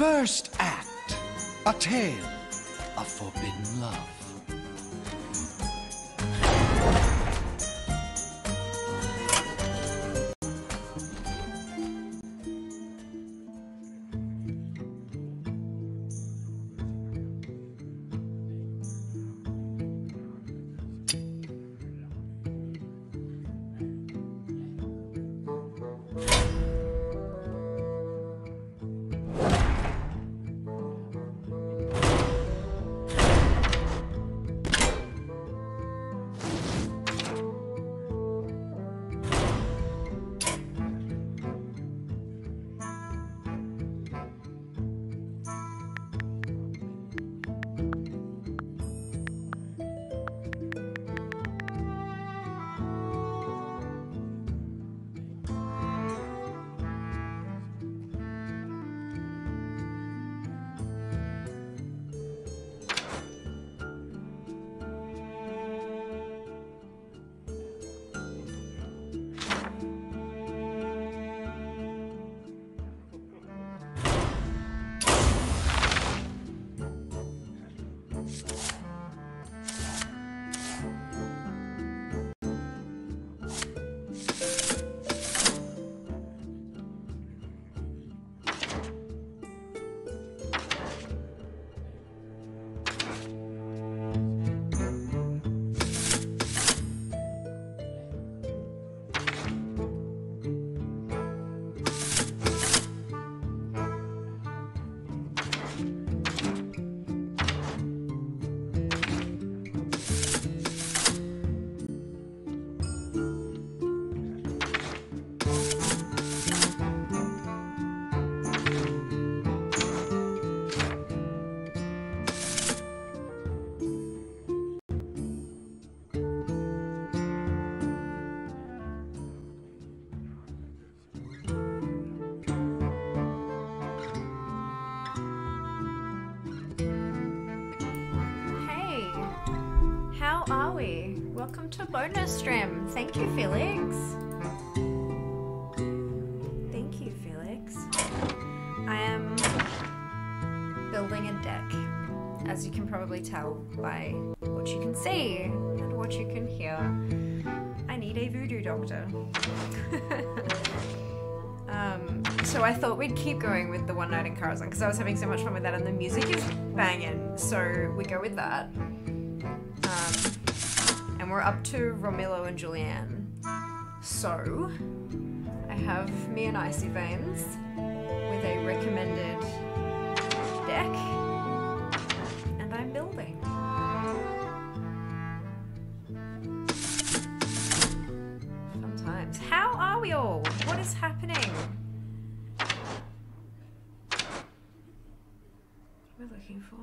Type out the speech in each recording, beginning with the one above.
First act, a tale To bonus stream. Thank you, Felix. Thank you, Felix. I am building a deck, as you can probably tell by what you can see and what you can hear. I need a voodoo doctor. Um, so I thought we'd keep going with the One Night in Karazhan because I was having so much fun with that and the music is banging. So we go with that. We're up to Romulo and Julianne. So I have me and Icy Veins with a recommended deck. And I'm building. Fun times. How are we all? What is happening? We're looking for?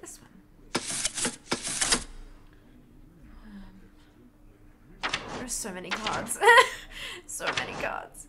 This one. Um, There's so many cards. so many cards.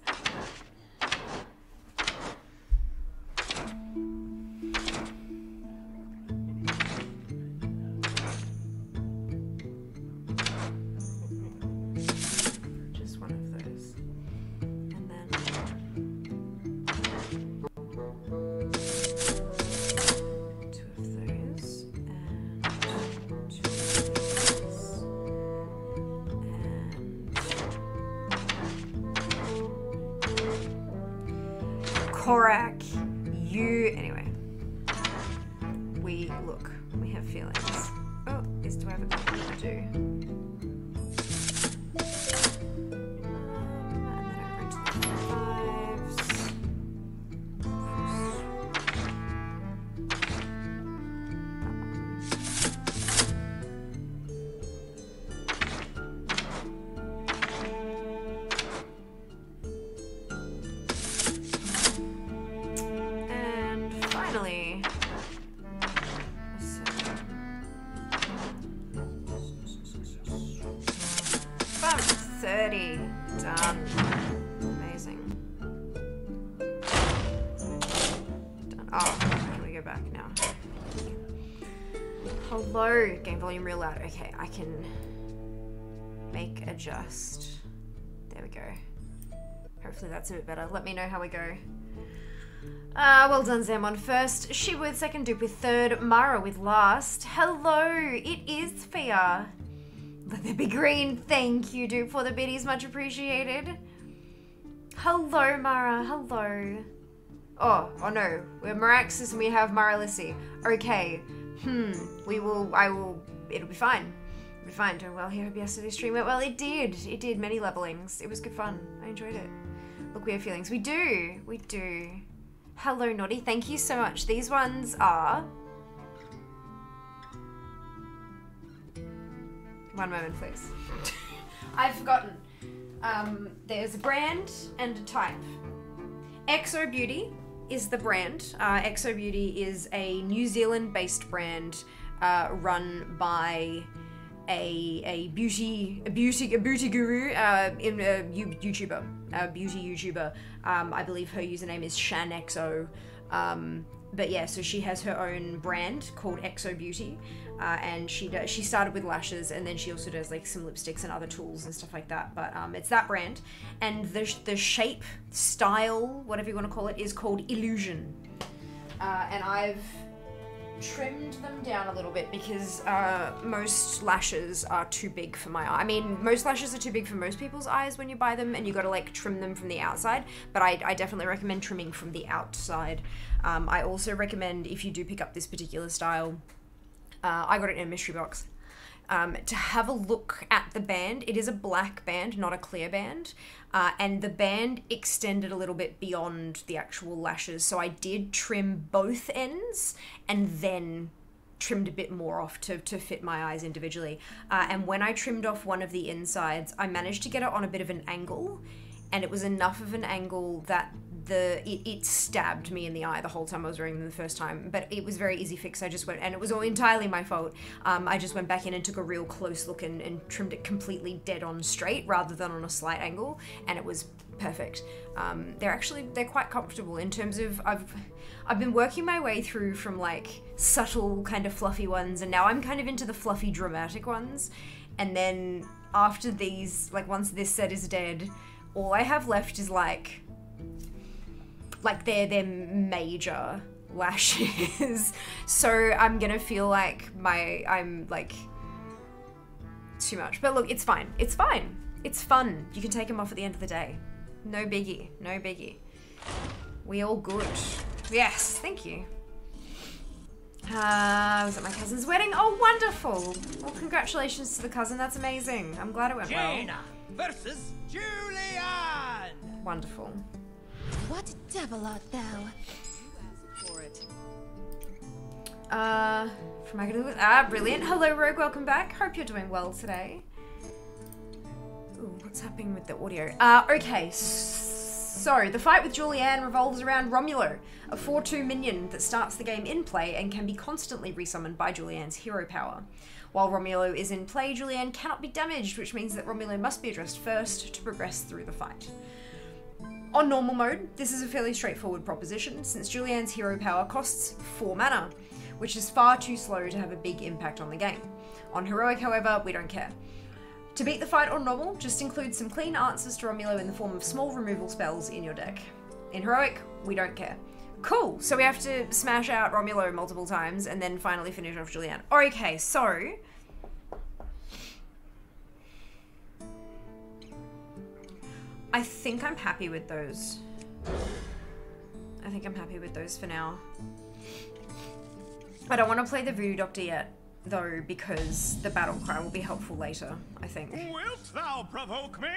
Oh, we go back now? Hello, game volume real loud. Okay, I can make adjust. There we go. Hopefully that's a bit better. Let me know how we go. Uh, well done, Zamon first. She with second, Dupe with third, Mara with last. Hello, it is Fia. Let there be green. Thank you, Dupe, for the biddies. Much appreciated. Hello, Mara. Hello. Oh, oh no. We're Maraxis and we have Maralissi. Okay. Hmm. We will, I will, it'll be fine. It'll be fine. Doing well here. Hope yesterday's stream went well. It did. It did. Many levelings. It was good fun. I enjoyed it. Look, we have feelings. We do. We do. Hello, Naughty. Thank you so much. These ones are... One moment, please. I've forgotten. Um, there's a brand and a type. xoBeauty is the brand. Uh, xoBeauty is a New Zealand-based brand uh, run by a a beauty a beauty a beauty guru uh, in a YouTuber, a beauty YouTuber. Um, I believe her username is Shaaanxo. Um, but yeah, so she has her own brand called xoBeauty, uh, and she does, she started with lashes, and then she also does like some lipsticks and other tools and stuff like that. But um, it's that brand, and the the shape, style, whatever you want to call it, is called Illusion. Uh, and I've trimmed them down a little bit because uh, most lashes are too big for my eye. I mean, most lashes are too big for most people's eyes when you buy them, and you got to like trim them from the outside. But I, I definitely recommend trimming from the outside. Um, I also recommend if you do pick up this particular style, uh, I got it in a mystery box. Um, to have a look at the band. It is a black band, not a clear band. Uh, and the band extended a little bit beyond the actual lashes. So I did trim both ends and then trimmed a bit more off to, to fit my eyes individually. Uh, and when I trimmed off one of the insides, I managed to get it on a bit of an angle. And it was enough of an angle that the it, it, stabbed me in the eye the whole time I was wearing them the first time. But it was very easy fix. I just went, and it was all entirely my fault. Um, I just went back in and took a real close look and, and, trimmed it completely dead on straight rather than on a slight angle, and it was perfect. Um, they're actually they're quite comfortable in terms of I've I've been working my way through from like subtle kind of fluffy ones, and now I'm kind of into the fluffy dramatic ones, and then after these, like once this set is dead, all I have left is like like they're they're major lashes. so I'm gonna feel like my I'm like too much. But look, it's fine. It's fine. It's fun. You can take them off at the end of the day. No biggie. No biggie. We all good. Yes, thank you. Uh, I was at my cousin's wedding. Oh, wonderful. Well, congratulations to the cousin. That's amazing. I'm glad it went Jaina well. versus Julian. Wonderful. What devil art thou? Uh, from Agadoo. Ah, brilliant. Hello, Rogue. Welcome back. Hope you're doing well today. Ooh, what's happening with the audio? Uh, okay. So, the fight with Julianne revolves around Romulo, a 4-2 minion that starts the game in play and can be constantly resummoned by Julianne's hero power. While Romulo is in play, Julianne cannot be damaged, which means that Romulo must be addressed first to progress through the fight. On normal mode, this is a fairly straightforward proposition, since Julianne's hero power costs 4 mana, which is far too slow to have a big impact on the game. On heroic, however, we don't care. To beat the fight on normal, just include some clean answers to Romulo in the form of small removal spells in your deck. In heroic, we don't care. Cool, so we have to smash out Romulo multiple times and then finally finish off Julianne. Okay, so I think I'm happy with those. I think I'm happy with those for now. I don't want to play the Voodoo Doctor yet, though, because the battle cry will be helpful later, I think. Wilt thou provoke me?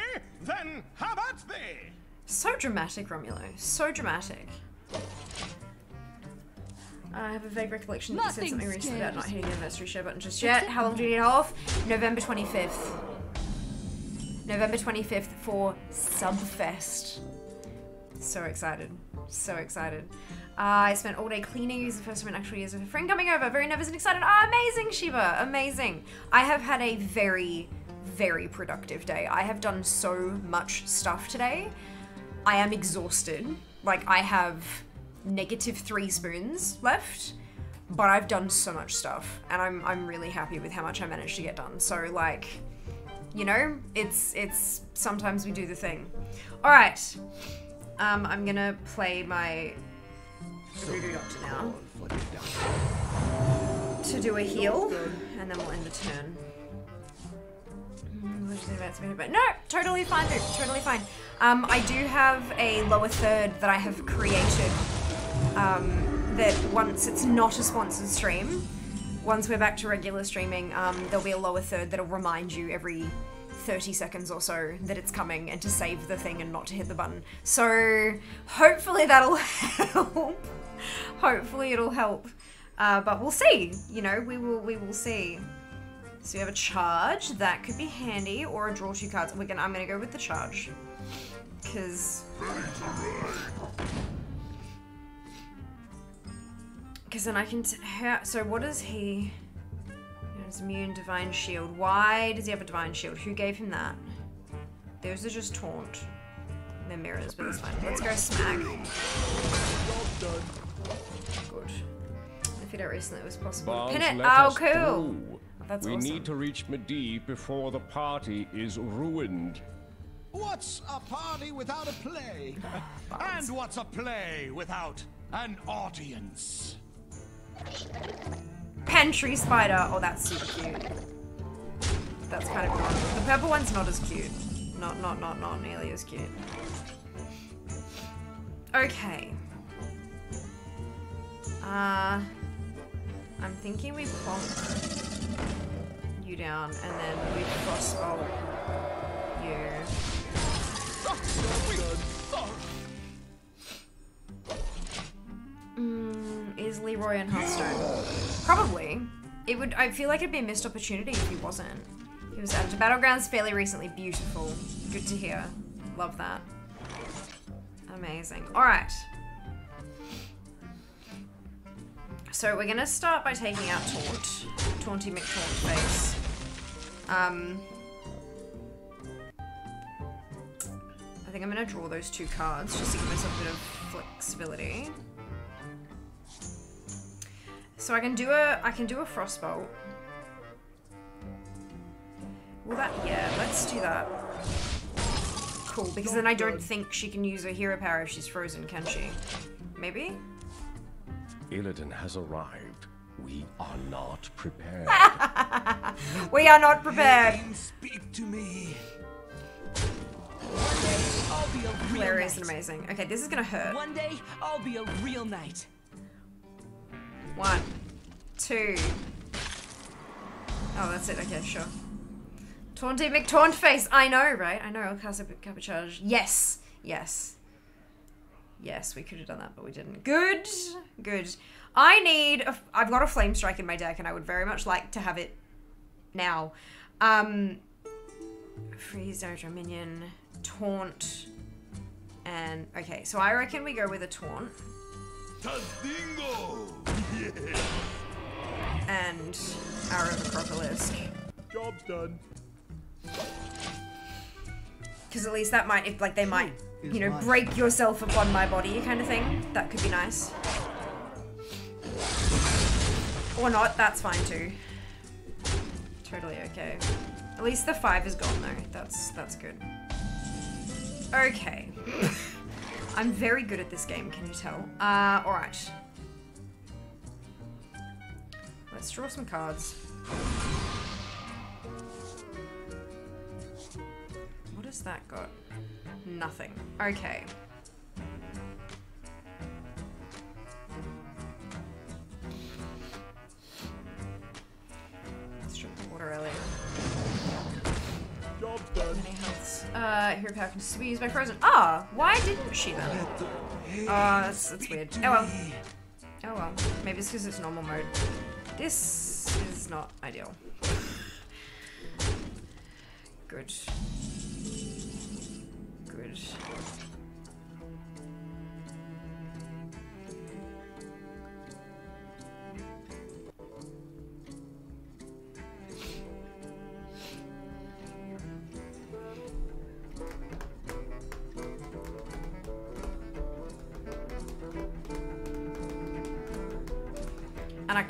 Then how about thee? So dramatic, Romulo. So dramatic. I have a vague recollection that you said something recently about not hitting the anniversary share button just yet. How long do you need off? November 25th. November 25th for Subfest. So excited. So excited. Uh, I spent all day cleaning. It the first time in actual years a friend coming over. Very nervous and excited. Oh, amazing, Shiva. Amazing. I have had a very, very productive day. I have done so much stuff today. I am exhausted. Like, I have negative three spoons left, but I've done so much stuff. And I'm, I'm really happy with how much I managed to get done. So, like, You know, it's it's sometimes we do the thing. All right, um, I'm gonna play my doctor now to do a heal, and then we'll end the turn. Mm, No, totally fine, dude. Totally fine. Um, I do have a lower third that I have created. Um, that once it's not a sponsored stream, once we're back to regular streaming, um, there'll be a lower third that'll remind you every 30 seconds or so that it's coming and to save the thing and not to hit the button. So hopefully that'll help. hopefully it'll help. Uh, but we'll see. You know, we will we will see. So we have a charge that could be handy, or a draw two cards. We're gonna I'm gonna go with the charge because because then I can. So what is he? He's immune, divine shield. Why does he have a divine shield? Who gave him that? Those are just taunt. They're mirrors, but that's fine. Let's go smack. Good. If you don't recently, it was possible to pin it. Oh, cool. through. That's we awesome. need to reach Medivh before the party is ruined. What's a party without a play? and what's a play without an audience? Pantry spider. Oh, that's super cute. That's kind of adorable. The purple one's not as cute. Not, not, not, not nearly as cute. Okay. Uh, I'm thinking we plonk you down and then we cross crossbow you. Mm, is Leroy and Hearthstone? Probably. It would. I feel like it'd be a missed opportunity if he wasn't. He was added to Battlegrounds fairly recently. Beautiful. Good to hear. Love that. Amazing. All right. So we're gonna start by taking out Taunt, Taunty McTaunt face. Um, I think I'm gonna draw those two cards just to give myself a bit of flexibility. So I can do a I can do a frostbolt. Will that yeah, let's do that. Cool, because then I don't think she can use her hero power if she's frozen, can she? Maybe? Illidan has arrived. We are not prepared. We are not prepared. Speak to me. I'll be a real Hilarious knight. and amazing. Okay, this is gonna hurt. One day, I'll be a real knight. One, two. Oh, that's it. Okay, sure. Taunty McTauntface. I know, right? I know. I'll cast a Kappa charge. Yes. Yes. Yes, we could have done that, but we didn't. Good. Good. I need. I've got a Flame Strike in my deck, and I would very much like to have it now. Um, freeze on minion, taunt, and okay. So I reckon we go with a taunt. Tazdingo! and Arrow of Acropolis. Job's done. Because at least that might, if like they might, is you know, life. break yourself upon my body kind of thing. That could be nice. Or not, that's fine too. Totally okay. At least the five is gone though. That's that's good. Okay. I'm very good at this game, can you tell? Uh, alright. Let's draw some cards. What has that got? Nothing. Okay. Let's drink the water earlier. Healths. Uh, power can still be by Frozen. Ah, why didn't she then? Oh, that's, that's weird. Oh well. Oh well. Maybe it's because it's normal mode. This is not ideal. Good. Good.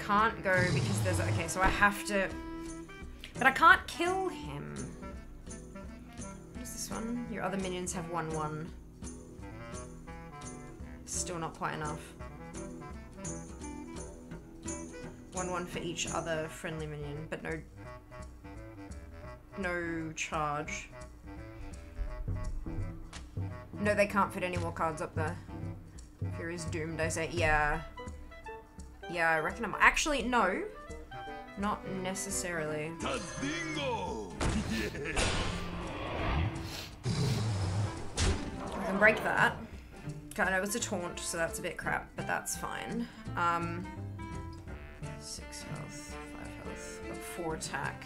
Can't go because there's okay, so I have to but I can't kill him. What is this one. Your other minions have 1 1. Still not quite enough. 1 1 for each other friendly minion, but no. No charge. No, they can't fit any more cards up there. Here is doomed, I say. Yeah. Yeah, I reckon I'm. Actually, no. Not necessarily. I can break that. I know it's a taunt, so that's a bit crap, but that's fine. Um, six health, five health, four attack.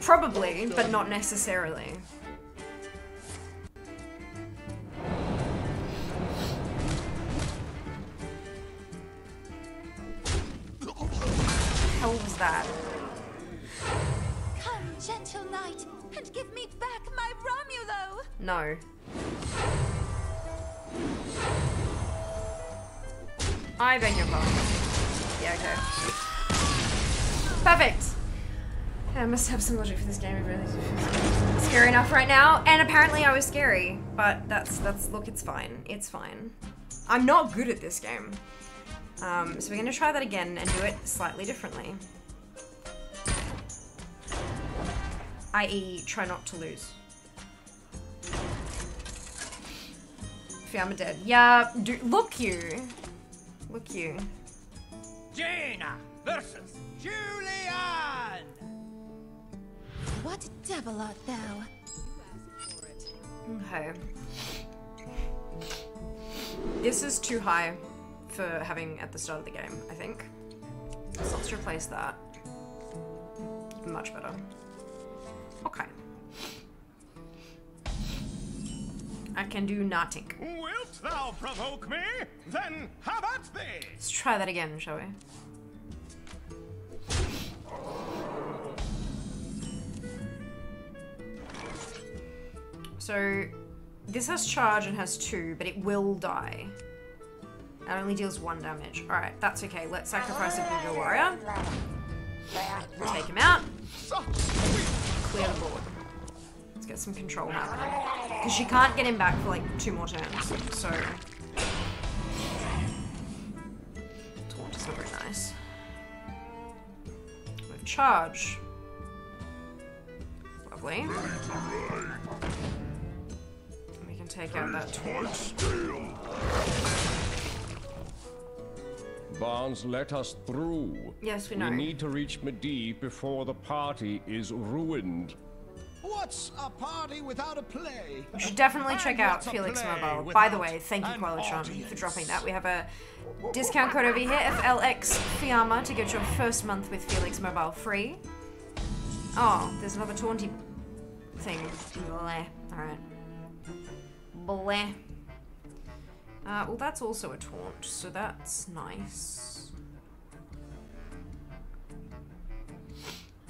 Probably, but not necessarily. How was that? Come, gentle knight, and give me back my Romulo! No. I beg your pardon. Yeah, okay. Perfect! I must have some logic for this game. It really scary enough right now. And apparently I was scary. But that's, that's, look, it's fine. It's fine. I'm not good at this game. Um, so we're gonna try that again and do it slightly differently. I.e., try not to lose. Fiamma dead. Yeah, do, look you. Look you. Jaina versus Julian! What devil art thou? Okay. This is too high for having at the start of the game, I think. So let's replace that. Much better. Okay. I can do nothing. Wilt thou provoke me? Then have at thee! Let's try that again, shall we? So, this has charge and has two, but it will die. It only deals one damage. Alright, that's okay. Let's sacrifice a Google Warrior. Take him out. Clear the board. Let's get some control happening. Because she can't get him back for like two more turns. So. Taunt is not very nice. With charge. Lovely. We can take out that taunt. Barnes, let us through. Yes, we know. We need to reach Medivh before the party is ruined. What's a party without a play? You should definitely And check out Felix Mobile. By the way, thank you, an Qualitron, for dropping that. We have a discount code over here, FLX Fiamma, to get your first month with Felix Mobile free. Oh, there's another taunty thing. Bleh. Alright. Bleh. Uh, well, that's also a taunt, so that's nice.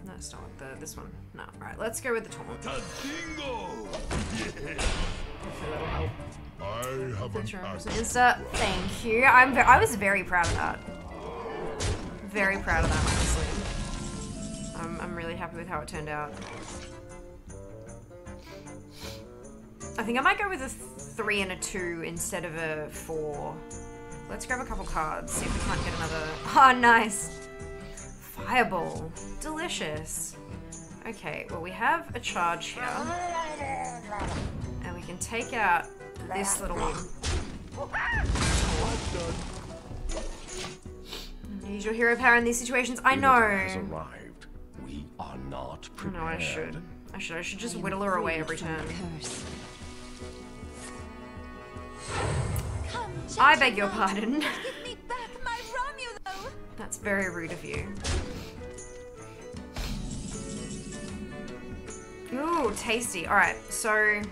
That's not the this one. No. Alright, let's go with the taunt. Bingo! Hopefully that'll help. I have an Picture of. Insta, thank you. I'm ve- I was very proud of that. Very proud of that, honestly. I'm, I'm really happy with how it turned out. I think I might go with a three and a two instead of a four. Let's grab a couple cards, see if we can't get another. Oh, nice. Fireball. Delicious. Okay, well, we have a charge here. And we can take out this little one. Use your hero power in these situations. I know. Has arrived. We are not prepared. know I should. I should. I should just whittle her away every turn. Come, I beg your pardon. Give me back my Romulo! That's very rude of you. Ooh, tasty. Alright, so...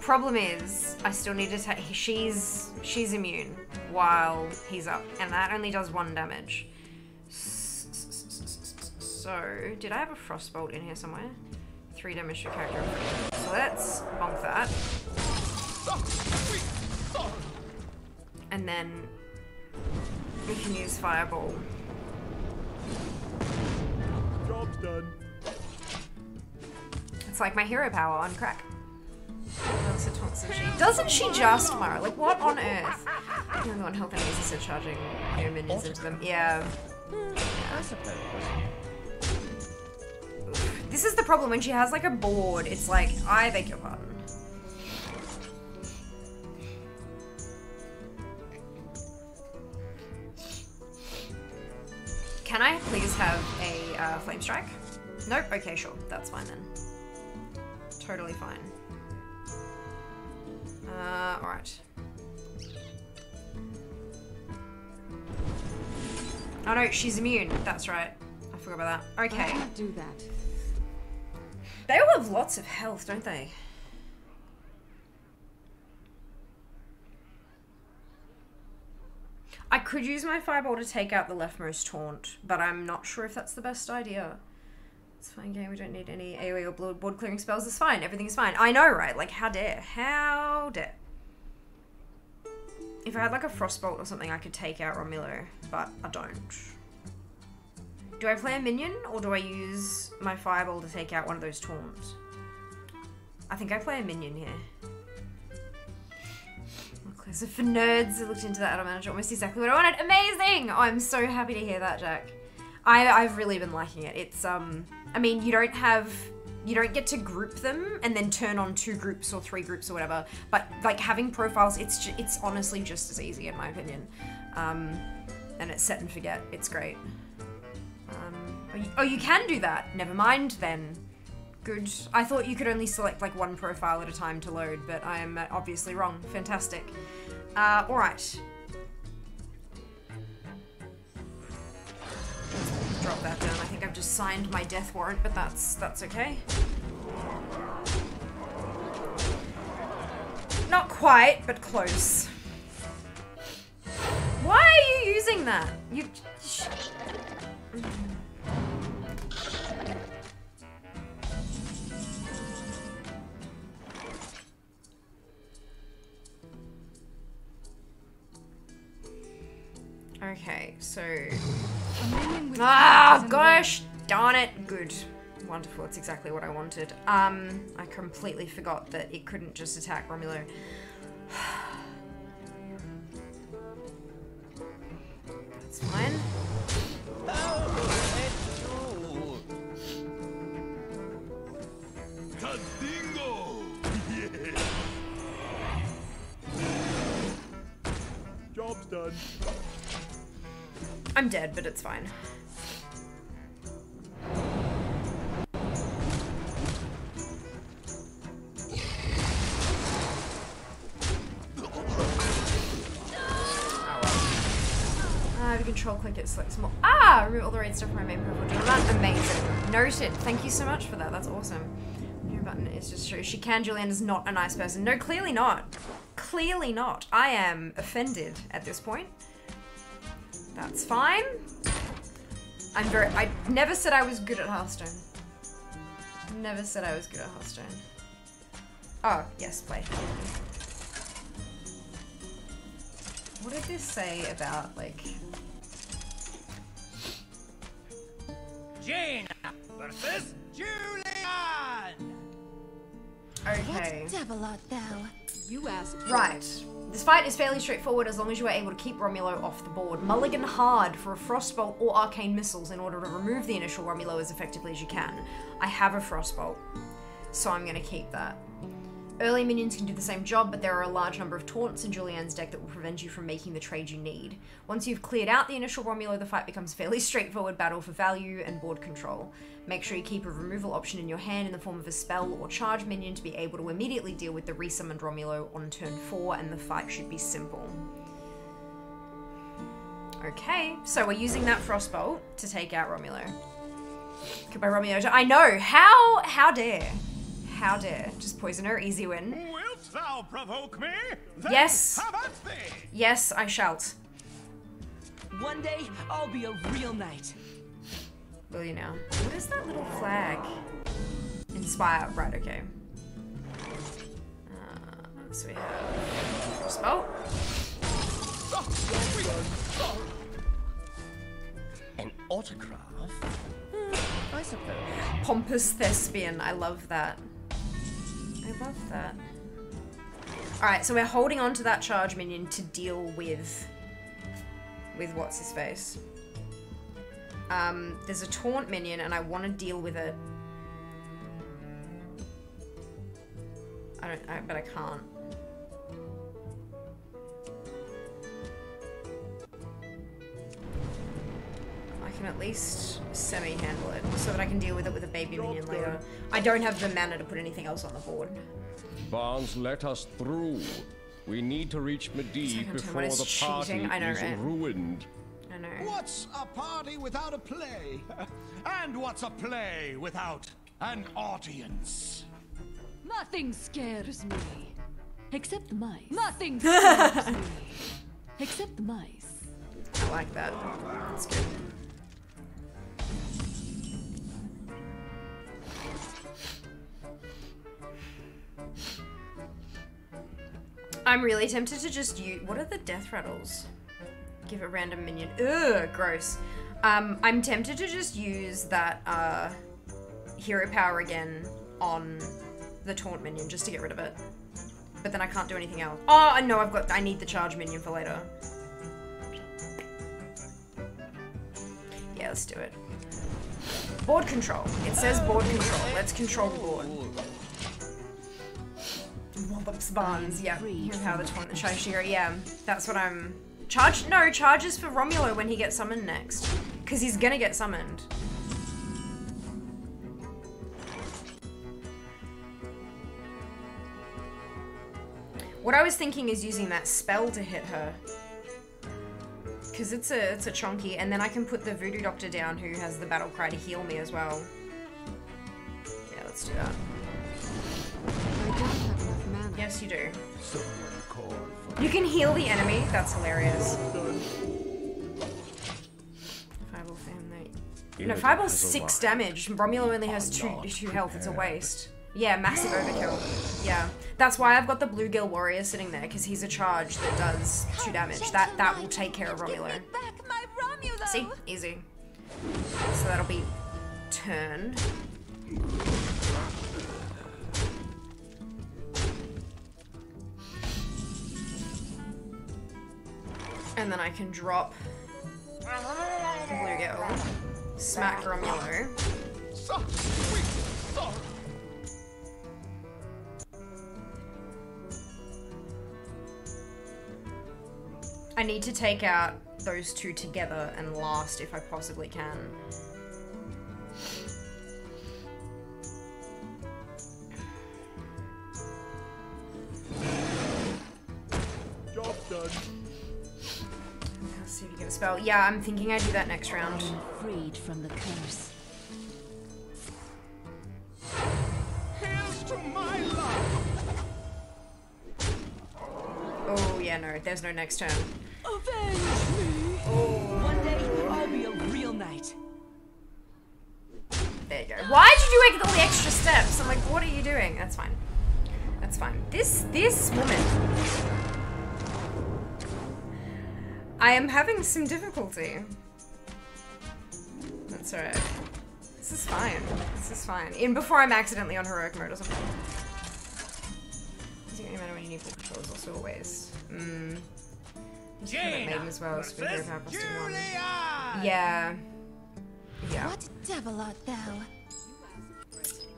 Problem is, I still need to take... She's... She's immune while he's up. And that only does one damage. So, did I have a frostbolt in here somewhere? Three damage to character. So let's bonk that. And then we can use fireball. Job's done. It's like my hero power on crack. Elsa taunts and she doesn't she just Mara? Like what on earth? The only one helping enemies instead of charging your minions into them. Yeah. I suppose. This is the problem when she has like a board. It's like I beg your pardon. Can I please have a uh, flame strike? Nope. Okay, sure. That's fine then. Totally fine. Uh, alright. Oh no, she's immune. That's right. I forgot about that. Okay. I can't do that. They all have lots of health, don't they? I could use my fireball to take out the leftmost taunt, but I'm not sure if that's the best idea. It's fine, game. We don't need any AoE or board clearing spells. It's fine. Everything's fine. I know, right? Like, how dare? How dare? If I had like a frostbolt or something, I could take out Romulo, but I don't. Do I play a minion or do I use my fireball to take out one of those taunts? I think I play a minion here. So for nerds who looked into that Adult Manager, almost exactly what I wanted. Amazing! Oh, I'm so happy to hear that, Jack. I, I've really been liking it. It's um, I mean, you don't have, you don't get to group them and then turn on two groups or three groups or whatever. But like having profiles, it's it's honestly just as easy in my opinion. Um, and it's set and forget. It's great. Oh, you, oh, you can do that. Never mind then. Good. I thought you could only select like one profile at a time to load, but I am uh, obviously wrong. Fantastic. Uh, all right. Drop that down. I think I've just signed my death warrant, but that's that's okay. Not quite, but close. Why are you using that? You. Okay, so. A minion with Ah, gosh, darn it. Good. Wonderful, it's exactly what I wanted. Um, I completely forgot that it couldn't just attack Romulo. That's fine. Job's done. I'm dead, but it's fine. Ah, control click it selects more. Ah, remove all the raid stuff from my main profile. Do that. Amazing. Noted. Thank you so much for that. That's awesome. Your button is just true. She can. Julian is not a nice person. No, clearly not. Clearly not. I am offended at this point. That's fine. I'm very. I never said I was good at Hearthstone. Never said I was good at Hearthstone. Oh, yes, play. What did this say about, like. Jaina versus Julian. Okay. What devil art thou? You asked. for Right. This fight is fairly straightforward as long as you are able to keep Romulo off the board. Mulligan hard for a Frostbolt or Arcane Missiles in order to remove the initial Romulo as effectively as you can. I have a Frostbolt, so I'm going to keep that. Early minions can do the same job, but there are a large number of taunts in Julianne's deck that will prevent you from making the trade you need. Once you've cleared out the initial Romulo, the fight becomes a fairly straightforward battle for value and board control. Make sure you keep a removal option in your hand in the form of a spell or charge minion to be able to immediately deal with the resummoned Romulo on turn 4, and the fight should be simple. Okay, so we're using that Frostbolt to take out Romulo. Goodbye, Romulo. I know! How, how dare? How dare? Just poison her, easy win. Wilt thou provoke me? Then Yes. Have at thee. Yes, I shalt. One day, I'll be a real knight. Will you now? What is that little flag? Inspire. Right, okay. Uh, so we have crossbow. An autograph? I suppose. Pompous thespian. I love that. I love that. Alright, so we're holding on to that charge minion to deal with with what's his face. Um, there's a taunt minion and I want to deal with it. I don't I, but I can't. Can at least semi-handle it so that I can deal with it with a baby minion later. I don't have the mana to put anything else on the board. Barnes, let us through. We need to reach Medivh Second before the party cheating. I know, is right? ruined. I know. What's a party without a play? and what's a play without an audience? Nothing scares me. Except the mice. Nothing scares me. Except the mice. I like that. That's good. I'm really tempted to just use. What are the death rattles? Give a random minion. Ugh, gross. Um, I'm tempted to just use that uh, hero power again on the taunt minion just to get rid of it. But then I can't do anything else. Oh no, I've got. I need the charge minion for later. Yeah, let's do it. Board control. It says board control. Let's control the board. Whoops, Barnes. Yeah, how the taunt Yeah, that's what I'm. Charge? No, charges for Romulo when he gets summoned next, because he's gonna get summoned. What I was thinking is using that spell to hit her. Cause it's a it's a chonky, and then I can put the voodoo doctor down who has the battle cry to heal me as well. Yeah, let's do that. Yes, you do. Someone call for You can heal the enemy. That's hilarious. Fireball fan mate. No, Irida fireball's has six arrived. damage. Romulo only has two two health. It's a waste. Yeah, massive overkill. Yeah, that's why I've got the bluegill warrior sitting there because he's a charge that does two damage. That that will take care of Romulo. me back my Romulo. See, easy. So that'll be turn. And then I can drop Bluegill, smack Romulo. I need to take out those two together and last if I possibly can. Job done. Spell. Yeah, I'm thinking I do that next round. Freed from the curse. Here's to my love. Oh, yeah, no, there's no next turn. Avenge me! One day, I'll be a real knight. There you go. Why did you make all the extra steps? I'm like, what are you doing? That's fine. That's fine. This, this woman. I am having some difficulty. That's alright. This is fine. This is fine. In before I'm accidentally on heroic mode or something. Doesn't really matter when you need full control is also a waste. Mm. He's good at maiden as well, so we hero power plus two one. Yeah. Yeah. What devil art thou?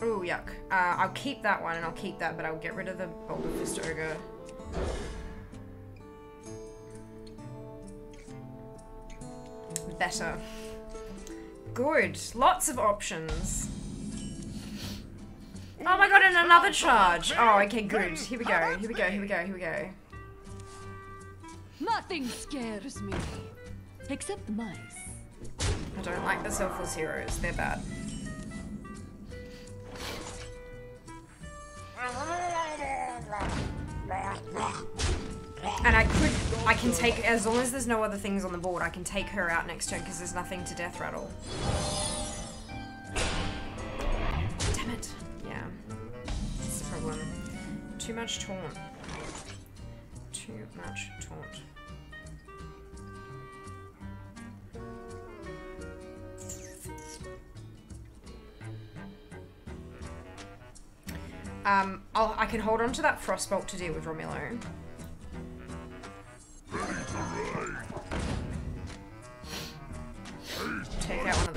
Oh, yuck. Uh, I'll keep that one and I'll keep that, but I'll get rid of the Boulder Fist Ogre. Better. Good. Lots of options. Oh my god, and another charge! Oh, okay, good. Here we go, here we go, here we go, here we go. Nothing scares me. Except the mice. I don't like the selfless heroes, they're bad. And I could, I can take, as long as there's no other things on the board, I can take her out next turn because there's nothing to death rattle. Damn it. Yeah. That's the problem. Too much taunt. Too much taunt. Um, i can hold on to that Frostbolt to deal with Romulo.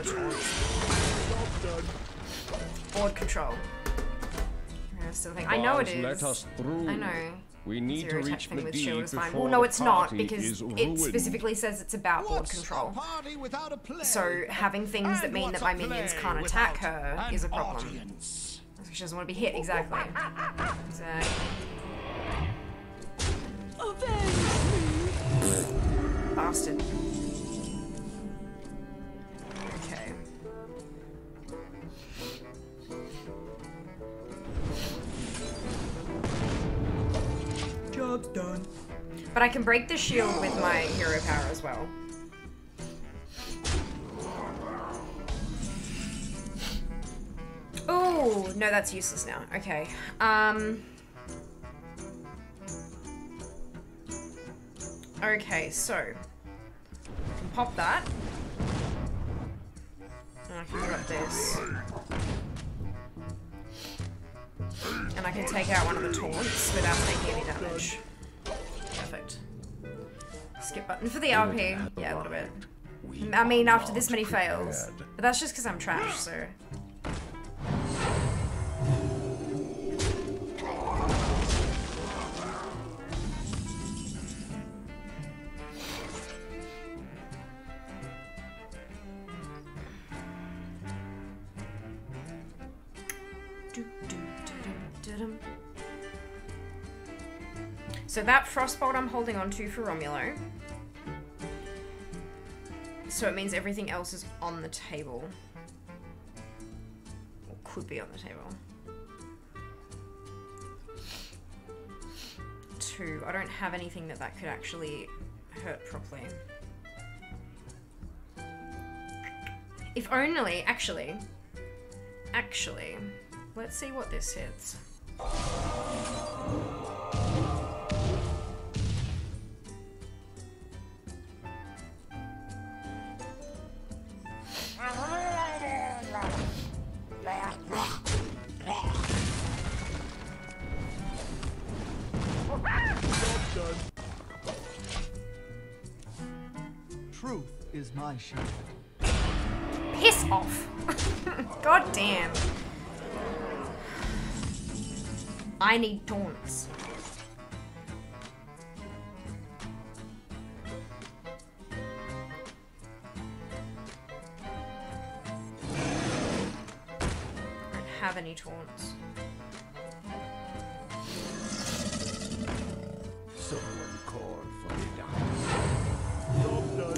Take one the taunts. Board control. I still think I know it is. Let us through. I know. We need Zero to reach thing with Medivh shield is before Well, no, it's not because it specifically says it's about board control. party without a play? So having things that mean that my minions can't attack her is a problem. Audience? She doesn't want to be hit, exactly. Exactly. Bastard. Job's done. But I can break the shield with my hero power as well. Oh, no, that's useless now. Okay. Um. Okay, so. I can pop that. And I can drop this. And I can take out one of the taunts without taking any damage. Perfect. Skip button for the RP. Yeah, a little bit. I mean, after this many fails. But that's just because I'm trash, so. So that frostbolt I'm holding on to for Romulo. So it means everything else is on the table. Or could be on the table. Two. I don't have anything that that could actually hurt properly. If only, actually, actually, let's see what this hits. Truth is my shield. Piss off! God damn. I need taunts. Any taunts. Someone call for me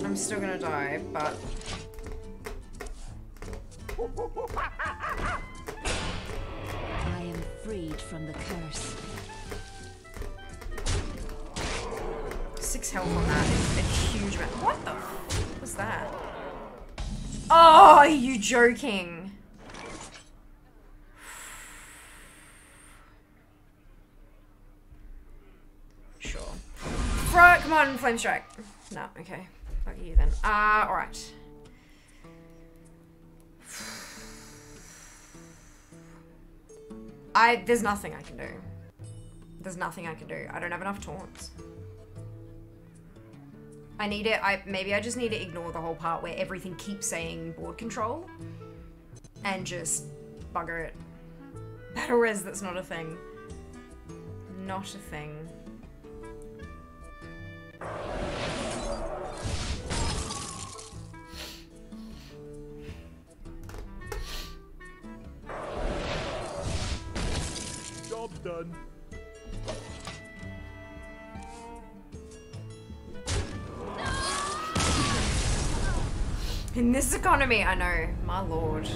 I'm still gonna die, but I am freed from the curse. six health on that is a huge amount. What the f was that? Oh, are you joking? Sure. Throw it, come on, flame strike. No, okay. Fuck you then. Uh, alright. I, there's nothing I can do. There's nothing I can do. I don't have enough taunts. I need it. I maybe I just need to ignore the whole part where everything keeps saying board control, and just bugger it. Battle res. That's not a thing. Not a thing. Job's done. In this economy, I know. My lord.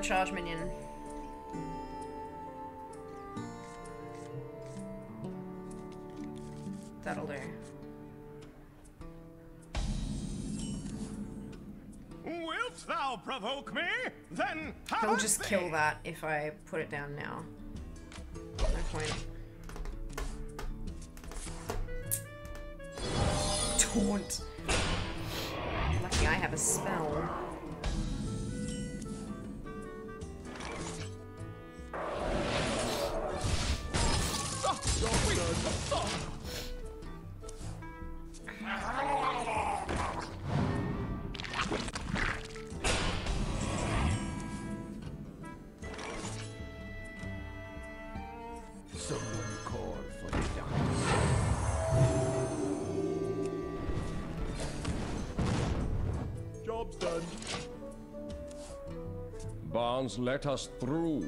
Charge minion. That'll do. Wilt thou provoke me? Then He'll just kill that if I put it down now. No point. Taunt. Lucky I have a spell. Barnes, let us through.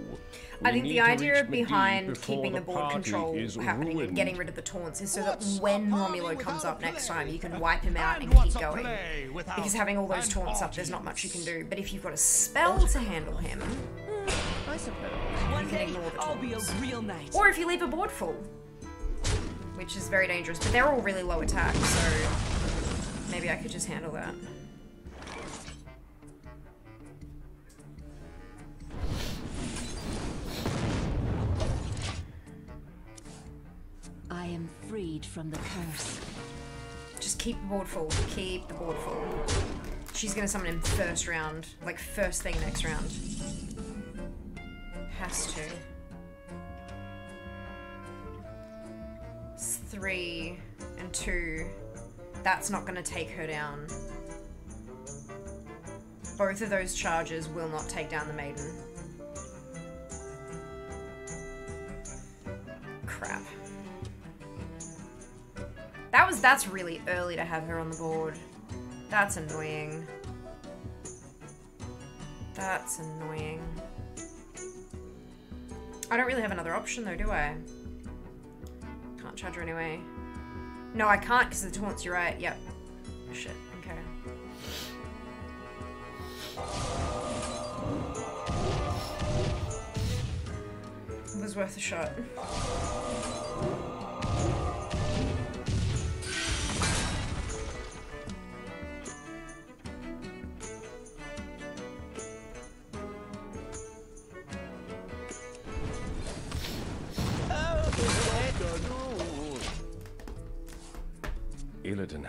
I think the idea reach of Medivh behind before keeping the board control is happening ruined. and getting rid of the taunts is so that when a Romulo comes up next time, you can wipe him out And and keep going. Because having all those an taunts up, there's not much you can do. But if you've got a spell to handle him, hmm, I suppose One you can day, ignore the I'll be a taunts. real knight. Or if you leave a board full, which is very dangerous. But they're all really low attack, so maybe I could just handle that. I am freed from the curse. Just keep the board full. Keep the board full. She's gonna summon him first round, like first thing next round. Has to. It's three and two. That's not gonna take her down. Both of those charges will not take down the maiden. Crap. That was that's really early to have her on the board. That's annoying. That's annoying. I don't really have another option though, do I? Can't charge her anyway. No, I can't because the taunts, you're right. Yep. Shit, okay. It was worth a shot.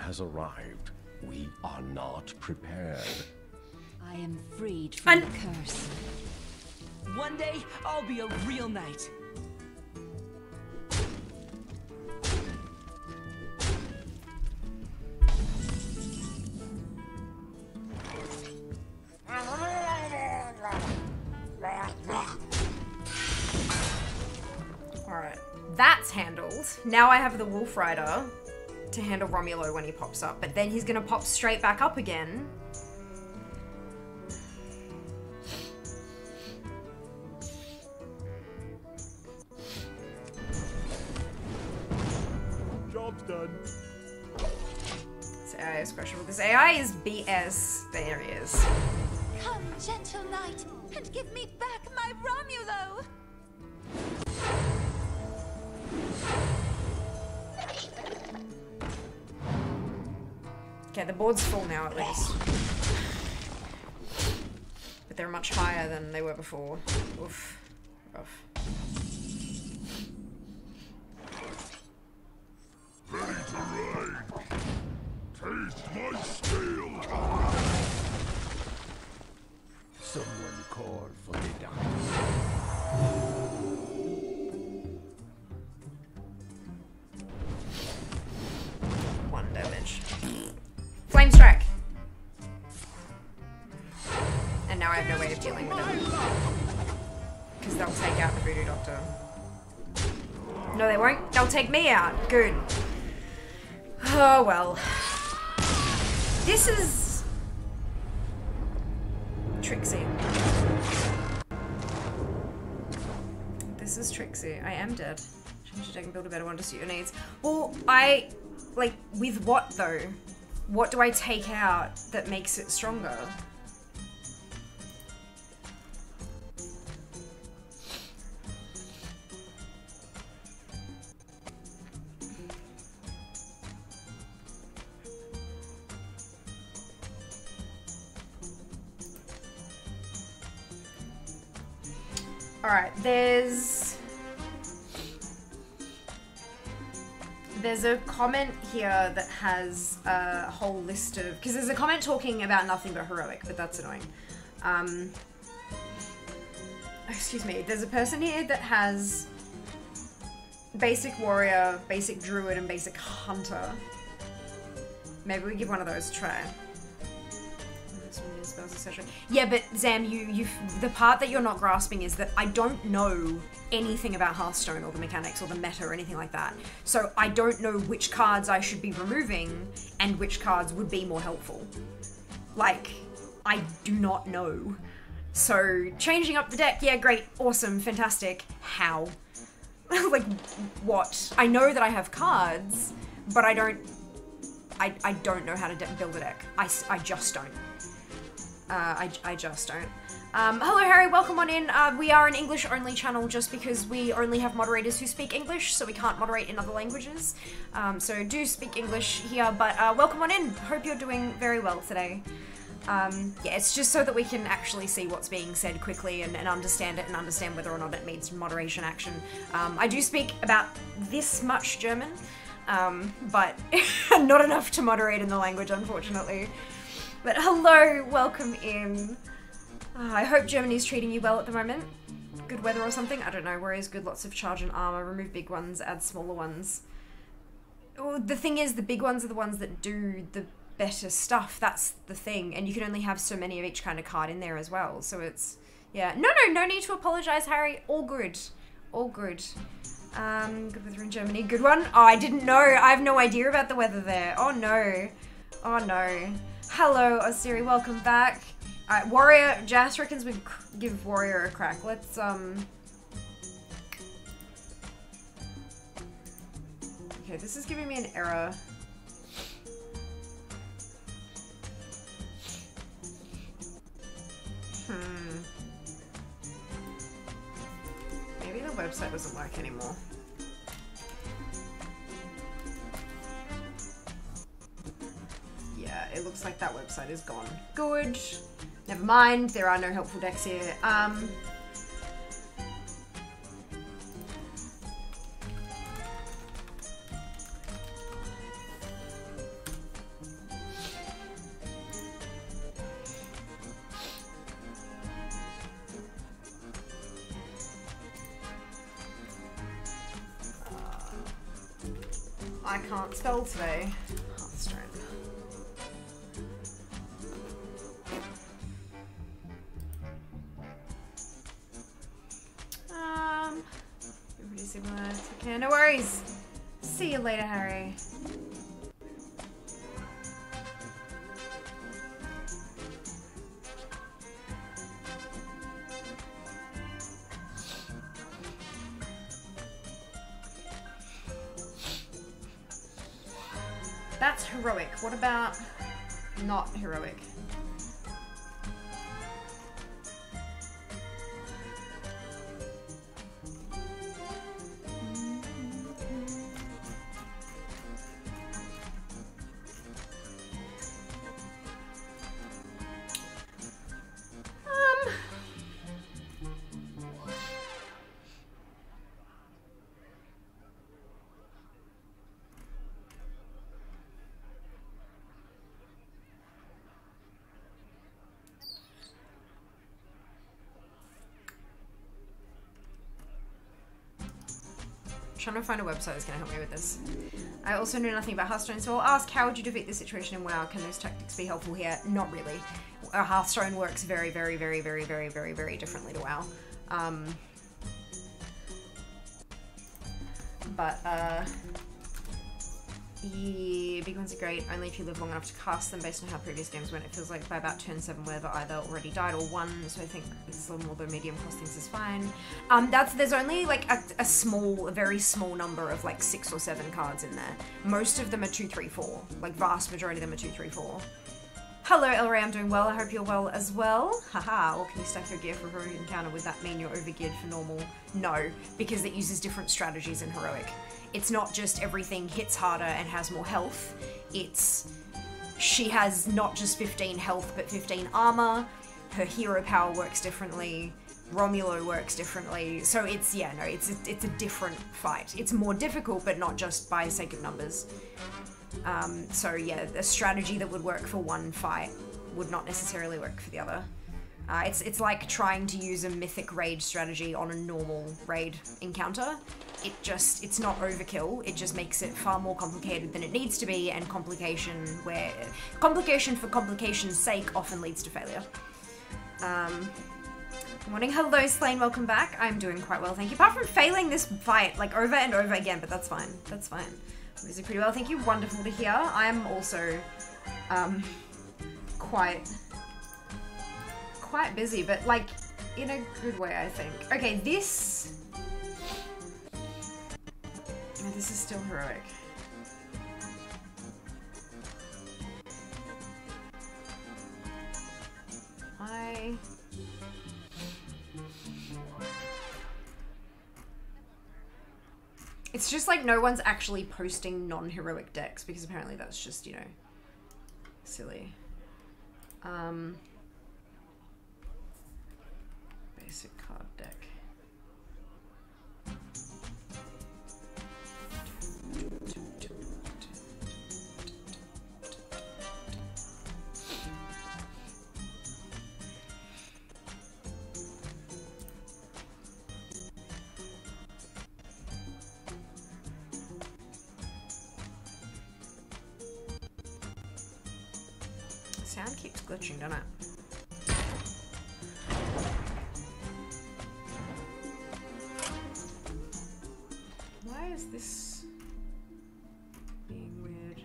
Has arrived. We are not prepared. I am freed from And- the curse. One day, I'll be a real knight. Alright. That's handled. Now I have the Wolf Rider to handle Romulo when he pops up, but then he's gonna pop straight back up again. Job's done. This AI is questionable. This AI is BS. Before. Oof. Take me out. Good. Oh, well. This is... Trixie. This is Trixie. I am dead. Change your deck and build a better one to suit your needs. Well, I... Like, with what, though? What do I take out that makes it stronger? There's. There's a comment here that has a whole list of. Because there's a comment talking about nothing but heroic, but that's annoying. Um, excuse me. There's a person here that has basic warrior, basic druid, and basic hunter. Maybe we give one of those a try. Etc. Yeah, but Zam, you you the part that you're not grasping is that I don't know anything about Hearthstone or the mechanics or the meta or anything like that. So I don't know which cards I should be removing and which cards would be more helpful. Like, I do not know. So changing up the deck, yeah, great, awesome, fantastic. How? like what? I know that I have cards, but I don't. I, I don't know how to build a deck. I, I just don't. Uh, I, I just don't. Um, hello, Harry. Welcome on in. Uh, we are an English only channel just because we only have moderators who speak English, so we can't moderate in other languages. Um, so do speak English here, but uh, welcome on in. Hope you're doing very well today. Um, yeah, it's just so that we can actually see what's being said quickly and, and understand it and understand whether or not it needs moderation action. Um, I do speak about this much German, um, but not enough to moderate in the language, unfortunately. But hello, welcome in. Uh, I hope Germany's treating you well at the moment. Good weather or something? I don't know. Warriors good, lots of charge and armor. Remove big ones, add smaller ones. Well, the thing is, the big ones are the ones that do the better stuff. That's the thing. And you can only have so many of each kind of card in there as well. So it's, yeah. No, no, no need to apologize, Harry. All good. All good. Um, good weather in Germany. Good one. Oh, I didn't know. I have no idea about the weather there. Oh, no. Oh, no. Hello, Osiri. Welcome back. Alright, Warrior. Jas reckons we give Warrior a crack. Let's, um... Okay, this is giving me an error. Hmm. Maybe the website doesn't work anymore. Yeah, it looks like that website is gone. Good. Never mind, there are no helpful decks here. Um, I can't spell today. Um, pretty similar. It's okay, no worries. See you later, Harry. That's heroic. What about not heroic? Trying to find a website that's going to help me with this. I also know nothing about Hearthstone, so I'll ask how would you defeat this situation in WoW? Can those tactics be helpful here? Not really. Uh, Hearthstone works very, very, very, very, very, very, very differently to WoW. Um, but, uh, yeah, big ones are great, only if you live long enough to cast them based on how previous games went. It feels like by about turn 7 whether either already died or won, so I think this little more the medium costings is fine. Um, that's There's only like a, a small, a very small number of like 6 or 7 cards in there. Most of them are 2, 3, 4. Like vast majority of them are 2, 3, 4. Hello, Elray, I'm doing well. I hope you're well as well. Haha, or can you stack your gear for heroic encounter? Would that mean you're overgeared for normal? No, because it uses different strategies in heroic. It's not just everything hits harder and has more health. It's she has not just 15 health but 15 armor. Her hero power works differently. Romulo works differently. So it's yeah, no, it's a, it's a different fight. It's more difficult, but not just by sake of numbers. Um, so yeah, a strategy that would work for one fight would not necessarily work for the other. Uh, it's it's like trying to use a mythic raid strategy on a normal raid encounter. It just it's not overkill. It just makes it far more complicated than it needs to be, and complication where complication for complication's sake often leads to failure. Um, morning, hello Slain, welcome back. I'm doing quite well, thank you. Apart from failing this fight like over and over again, but that's fine. That's fine. I'm busy pretty well, thank you. Wonderful to hear. I'm also um, quite quite busy, but like in a good way, I think. Okay, this. Oh, this is still heroic. I. It's just like no one's actually posting non-heroic decks because apparently that's just, you know, silly. Um, Doesn't it? Why is this being weird?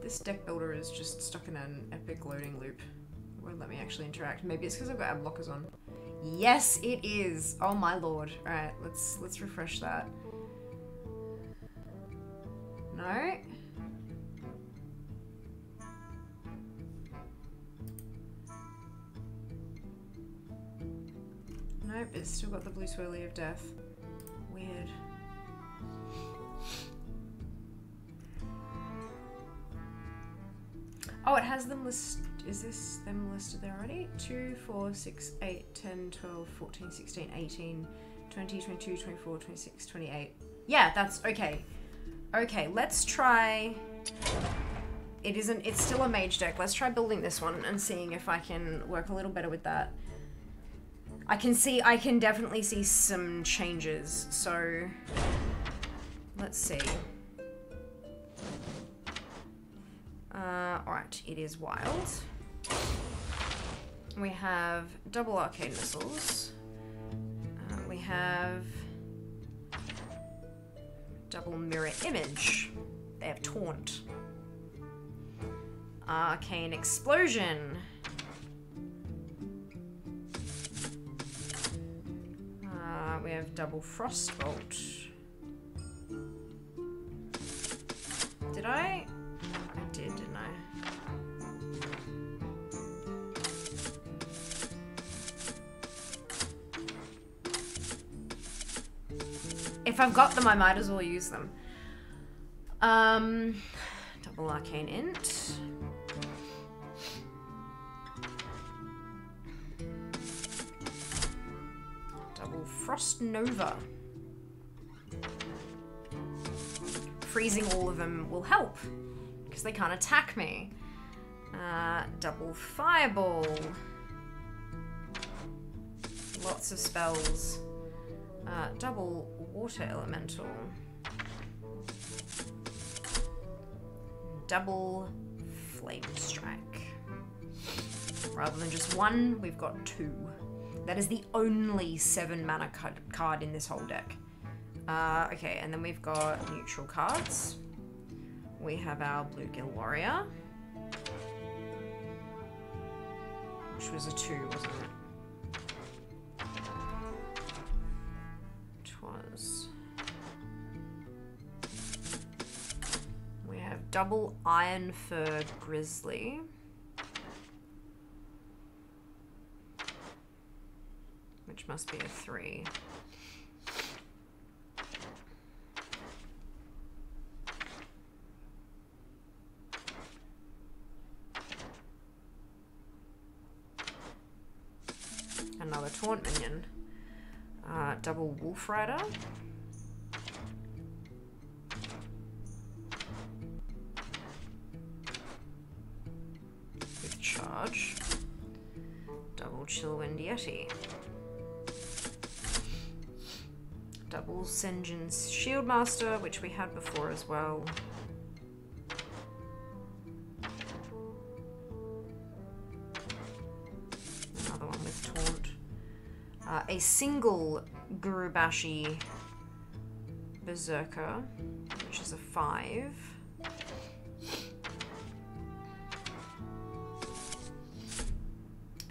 This deck builder is just stuck in an epic loading loop. It won't let me actually interact. Maybe it's because I've got ad blockers on. Yes, it is. Oh my lord. Alright, let's let's refresh that. No? Nope, it's still got the blue swirly of death. Weird. Oh, it has them list. Is this them listed there already? 2, 4, 6, 8, 10, 12, 14, 16, 18, 20, 22, 24, 26, 28. Yeah, that's okay. Okay, let's try. It isn't. It's still a mage deck. Let's try building this one and seeing if I can work a little better with that. I can see. I can definitely see some changes. So let's see. Uh, alright, it is wild. We have double arcane missiles. Uh, we have double mirror image. They have taunt. Arcane explosion. Uh, we have double frostbolt. Did I? I did, didn't I? If I've got them, I might as well use them. Um, double arcane int. Double frost nova. Freezing all of them will help because they can't attack me. Uh, double fireball. Lots of spells. Uh, double water elemental. Double flame strike. Rather than just one, we've got two. That is the only seven mana card, in this whole deck. Uh, okay, and then we've got neutral cards. We have our Bluegill Warrior. Which was a two, wasn't it? double iron fur grizzly. Which must be a three. Another taunt minion. Uh, double wolf rider. Charge. Double Chillwind Yeti. Double Senjin's Shieldmaster, which we had before as well. Another one with Taunt. Uh, a single Gurubashi Berserker, which is a 5.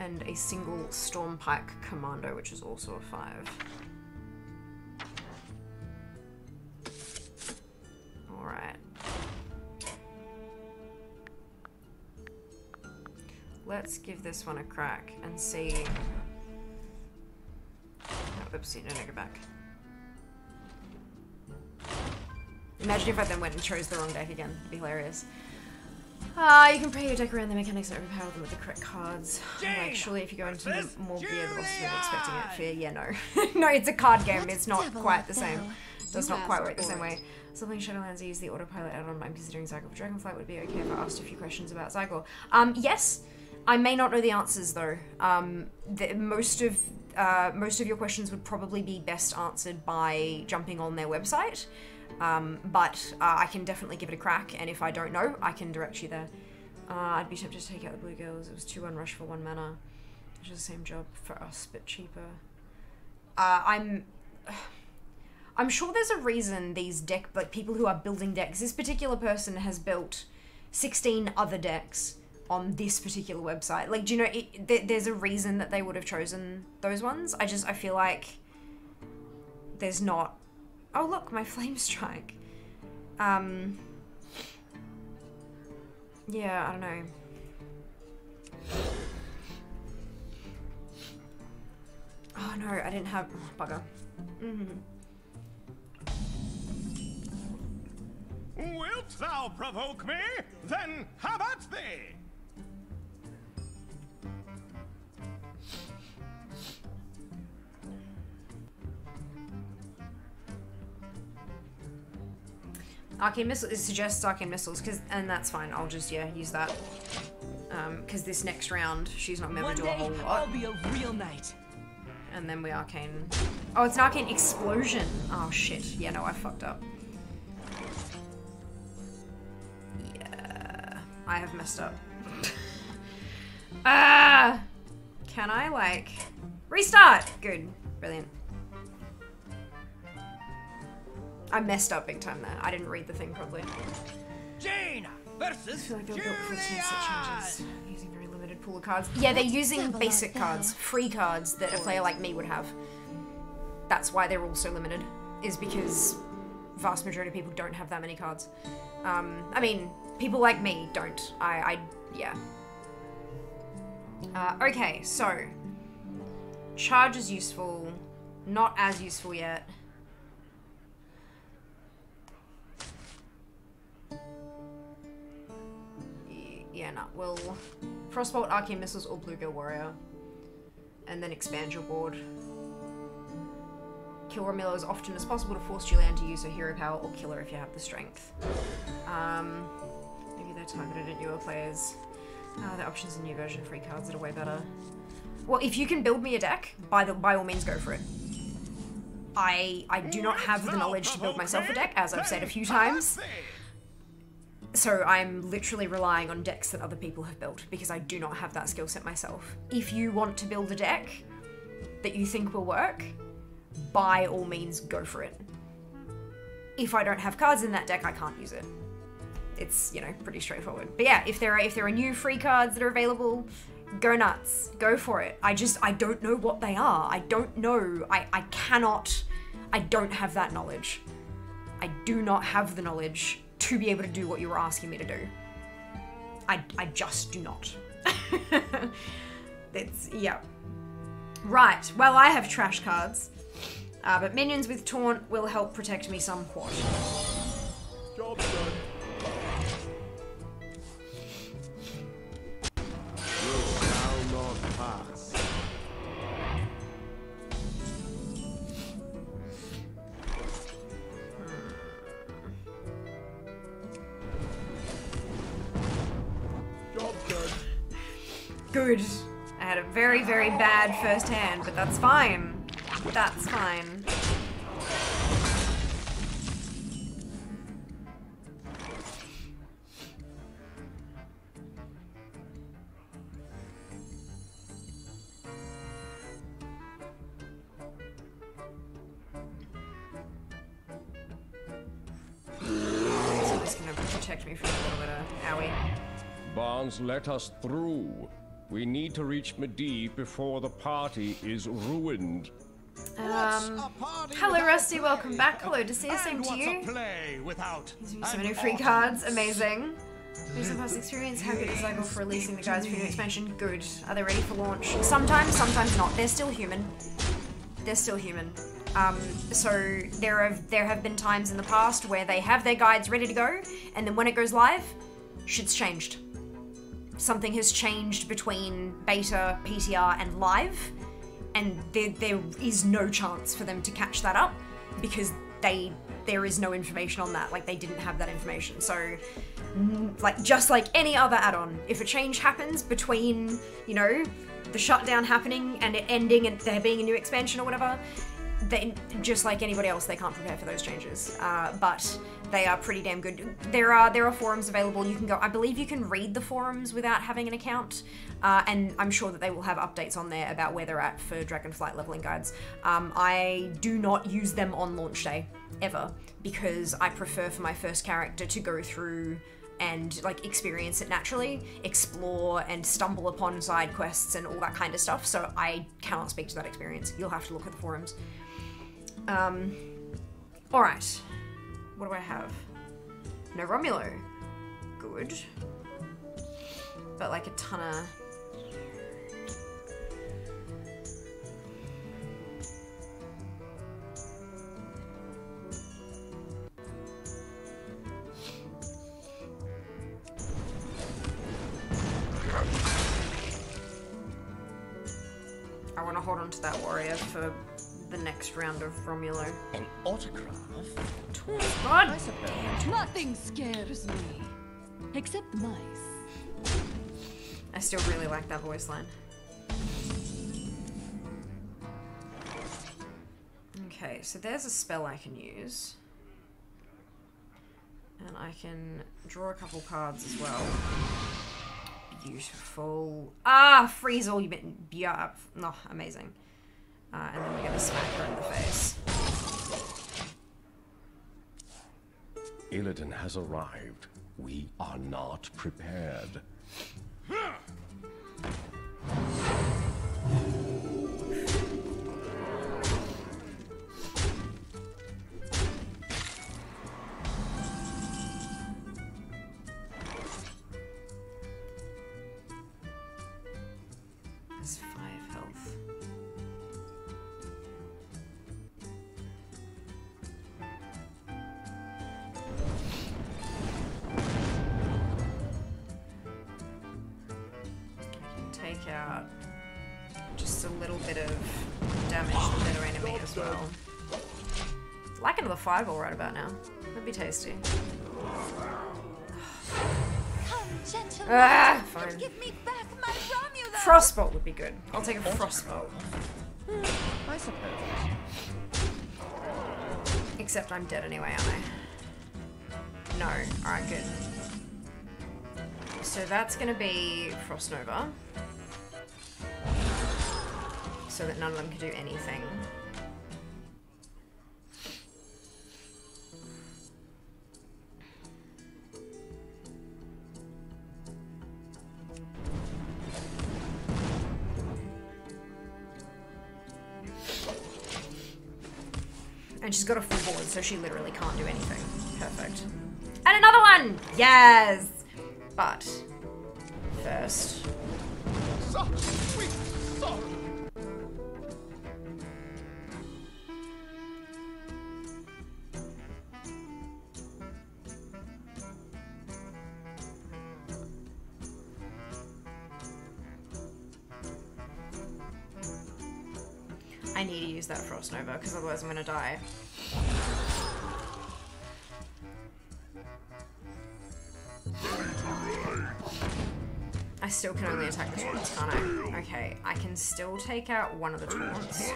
And a single Stormpike Commando, which is also a 5. Alright. Let's give this one a crack and see. Oh, oopsie, no, no, go back. Imagine if I then went and chose the wrong deck again. It'd be hilarious. Ah, you can play your deck around the mechanics and overpower them with the correct cards. Like, surely if you go into more gear, the bosses are expecting it. Fear, yeah, no. no, it's a card game. It's not quite the same. Does not quite work the same way. Something Shadowlands use the autopilot add-on. I'm considering Zygor for Dragonflight. Would be okay if I asked a few questions about Zygor? Um, yes. I may not know the answers though. Um, the, most of uh, most of your questions would probably be best answered by jumping on their website. Um, but uh, I can definitely give it a crack, and if I don't know, I can direct you there. Uh, I'd be tempted to take out the Bluegills. It was two one rush for one mana, which is the same job for us, but cheaper. Uh, I'm. I'm sure there's a reason these deck like people who are building decks. This particular person has built 16 other decks on this particular website. Like, do you know? It, th- there's a reason that they would have chosen those ones. I just I feel like there's not. Oh look, my flame strike. Um. Yeah, I don't know. Oh no, I didn't have oh, bugger. Mhm. Wilt thou provoke me? Then have at thee! Arcane missile it suggests arcane missiles, cause and that's fine. I'll just yeah use that. Um, because this next round she's not gonna be able One to do a day, whole I'll be a real knight. and then we arcane. Oh, it's an arcane explosion. Oh shit. Yeah, no, I fucked up. Yeah, I have messed up. ah, can I like restart? Good, brilliant. I messed up big time there. I didn't read the thing properly. Jaina I versus feel like they were built for changes. Using very limited pool of cards. Yeah, they're using basic cards, free cards that a player like me would have. That's why they're all so limited. Is because vast majority of people don't have that many cards. Um, I mean, people like me don't. I, I yeah. Uh, okay, so charge is useful. Not as useful yet. Yeah, no. Well, Frostbolt, Arcane Missiles, or Bluegill Warrior. And then expand your board. Kill Romulo as often as possible to force Julianne to use her hero power or kill her if you have the strength. Um, maybe they're targeted at newer players. Uh, the options in new version free cards that are way better. Well, if you can build me a deck, by the by all means go for it. I I do not have the knowledge to build myself a deck, as I've said a few times. So I'm literally relying on decks that other people have built because I do not have that skill set myself. If you want to build a deck that you think will work, by all means go for it. If I don't have cards in that deck, I can't use it. It's, you know, pretty straightforward. But yeah, if there are if there are new free cards that are available, go nuts. Go for it. I just I don't know what they are. I don't know. I, I cannot I don't have that knowledge. I do not have the knowledge to be able to do what you were asking me to do. I, I just do not. it's, yeah. Right, well, I have trash cards, uh, but minions with taunt will help protect me somewhat. Job's done. Good. I had a very, very bad first hand, but that's fine. That's fine. Somebody's gonna protect me a little bit. Barnes, let us through. We need to reach Medivh before the party is ruined. Um, hello, Rusty. Welcome back. Hello, to see you. Same to you. a play without So many free cards. Amazing. Recent past experience. Happy to Zygor for releasing the guys for new expansion. Good. Are they ready for launch? Sometimes, sometimes not. They're still human. They're still human. Um, so there have there have been times in the past where they have their guides ready to go, and then when it goes live, shit's changed. Something has changed between beta, PTR, and live, and there, there is no chance for them to catch that up because they there is no information on that. Like they didn't have that information. So mm, like just like any other add-on if a change happens between you know the shutdown happening and it ending and there being a new expansion or whatever they just like anybody else they can't prepare for those changes. Uh, but they are pretty damn good there are there are forums available you can go i believe you can read the forums without having an account uh, and i'm sure that they will have updates on there about where they're at for dragonflight leveling guides um, i do not use them on launch day ever because i prefer for my first character to go through and like experience it naturally, explore and stumble upon side quests and all that kind of stuff. So I cannot speak to that experience. You'll have to look at the forums. Um, all right. What do I have? No Romulo. Good. But like a ton of. I want to hold on to that warrior for the next round of Romulo. An autograph? God! Nothing scares me. Except mice. I still really like that voice line. Okay, so there's a spell I can use. And I can draw a couple cards as well. Beautiful. Ah, freeze all you bit. Yeah, no, amazing. Uh, and then we're gonna smack her in the face. Illidan has arrived. We are not prepared. Ah, fine. give me back my Romulo. Frostbolt would be good. I'll take a frostbolt. I suppose. Except I'm dead anyway, aren't I? No. Alright, good. So that's gonna be Frost Nova. So that none of them can do anything. She's got a full board, so she literally can't do anything. Perfect. And another one! Yes! But, first. I need to use that Frost Nova, because otherwise I'm gonna die. Still can only attack the taunts, can't I? Okay, I can still take out one of the taunts.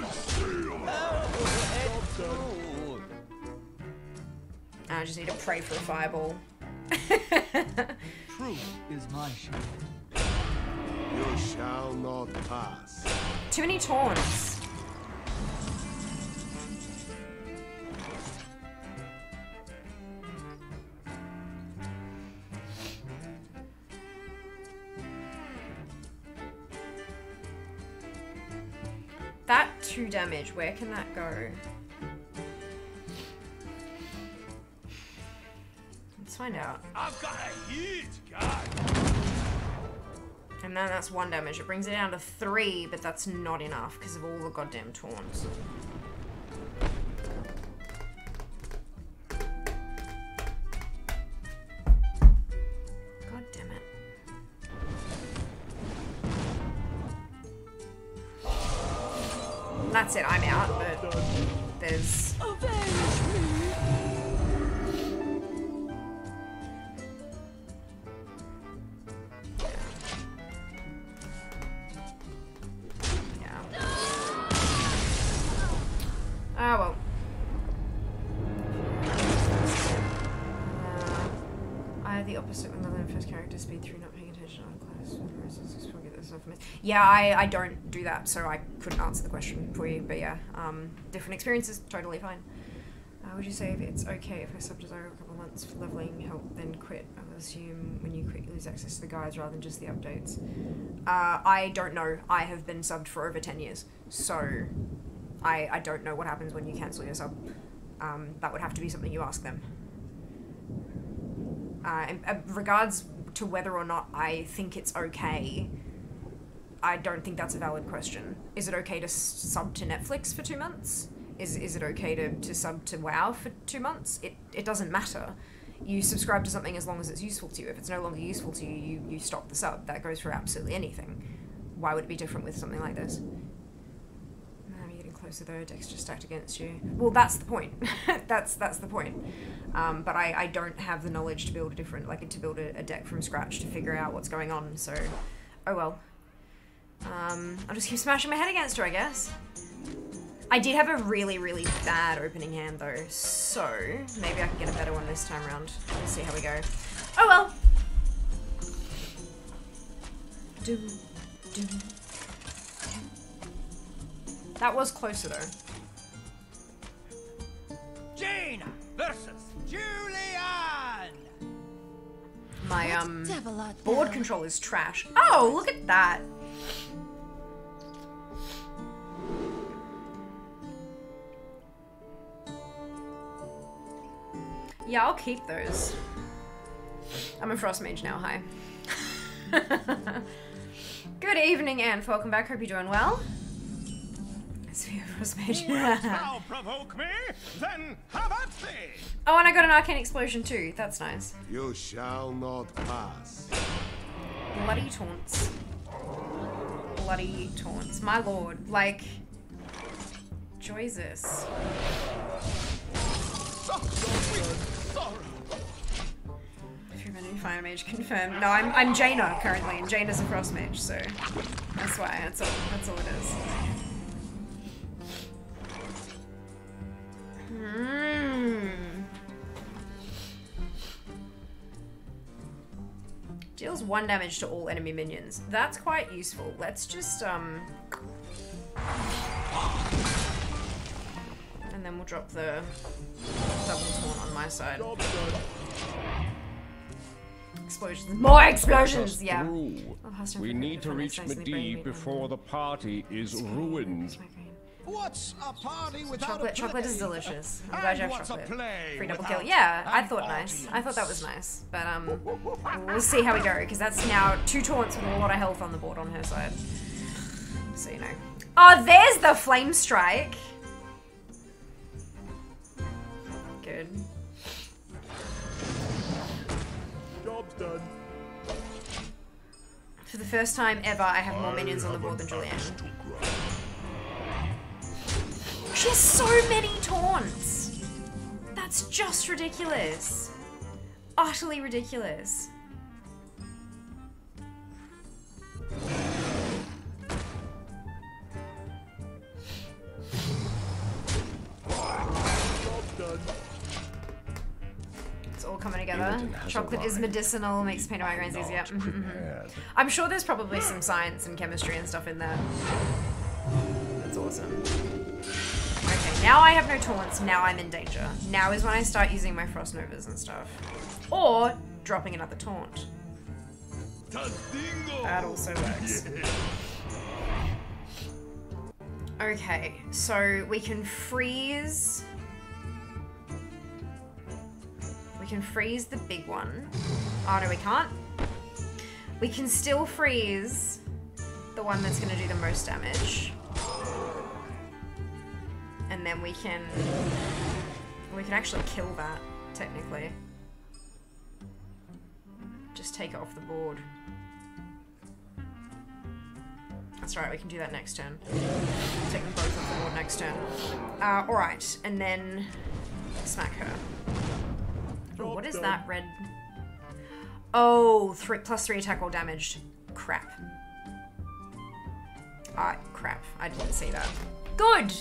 I just need to pray for a fireball. Truth is my shield. You shall not pass. Too many taunts. Two damage, where can that go? Let's find out. I've got a huge gun. And then that's one damage. It brings it down to three, but that's not enough because of all the goddamn taunts. Yeah, I, I don't do that, so I couldn't answer the question for you. But yeah, um, different experiences, totally fine. Uh, would you say it's okay if I sub to Zygor a couple of months for leveling help, then quit? I would assume when you quit, you lose access to the guides rather than just the updates. Uh, I don't know. I have been subbed for over 10 years, so I, I don't know what happens when you cancel your sub. Um, that would have to be something you ask them. Uh, in, uh, regards to whether or not I think it's okay, I don't think that's a valid question. Is it okay to sub to Netflix for two months? Is, is it okay to, to sub to WoW for two months? It, it doesn't matter. You subscribe to something as long as it's useful to you. If it's no longer useful to you, you, you stop the sub. That goes for absolutely anything. Why would it be different with something like this? I'm getting closer though. Just stacked against you. Well, that's the point. that's that's the point. Um, but I, I don't have the knowledge to build a different like to build a, a deck from scratch to figure out what's going on. So, oh well. Um, I'll just keep smashing my head against her, I guess. I did have a really, really bad opening hand though, so maybe I can get a better one this time around. We'll see how we go. Oh well. Do, do. That was closer though. Jaina versus Julian! My um board control is trash. Oh, look at that. Yeah, I'll keep those. I'm a frost mage now, hi. Good evening, and welcome back. Hope you're doing well. It's me, frost mage. Thou provoke me? Then have at thee! oh, and I got an arcane explosion too. That's nice. You shall not pass. Bloody taunts. Bloody taunts. My lord. Like. Jesus. A fire mage, confirm. No, I'm I'm Jaina currently, and Jaina's a frost mage, so that's why. That's all. That's all it is. Hmm. Deals one damage to all enemy minions. That's quite useful. Let's just um. And then we'll drop the double taunt on my side. Explosions. More explosions! Yeah. We need to reach Medivh before the party is ruined. What's a party without Chocolate, a chocolate is delicious. I'm glad you have what's a chocolate. play Free double kill. Yeah, I an thought nice. I thought that was nice. But um, we'll see how we go because that's now two taunts with a lot of health on the board on her side. So you know. Oh, there's the flame strike. Good. Job's done. For the first time ever, I have more minions on the board than Julianne. She has so many taunts! That's just ridiculous. Utterly ridiculous. It's all coming together. Chocolate is medicinal, makes pain migraines easier. I'm sure there's probably some science and chemistry and stuff in there. That's awesome. Now I have no taunts. Now I'm in danger. Now is when I start using my frost novas and stuff, or dropping another taunt. That also works. Okay, so we can freeze. We can freeze the big one. Oh no, we can't. We can still freeze the one that's gonna do the most damage. And then we can we can actually kill that, technically. Just take it off the board. That's right, we can do that next turn. Take them both off the board next turn. Uh, alright, and then smack her. Ooh, what is that red? Oh, three plus three attack or damaged. Crap. Ah, crap. I didn't see that. Good!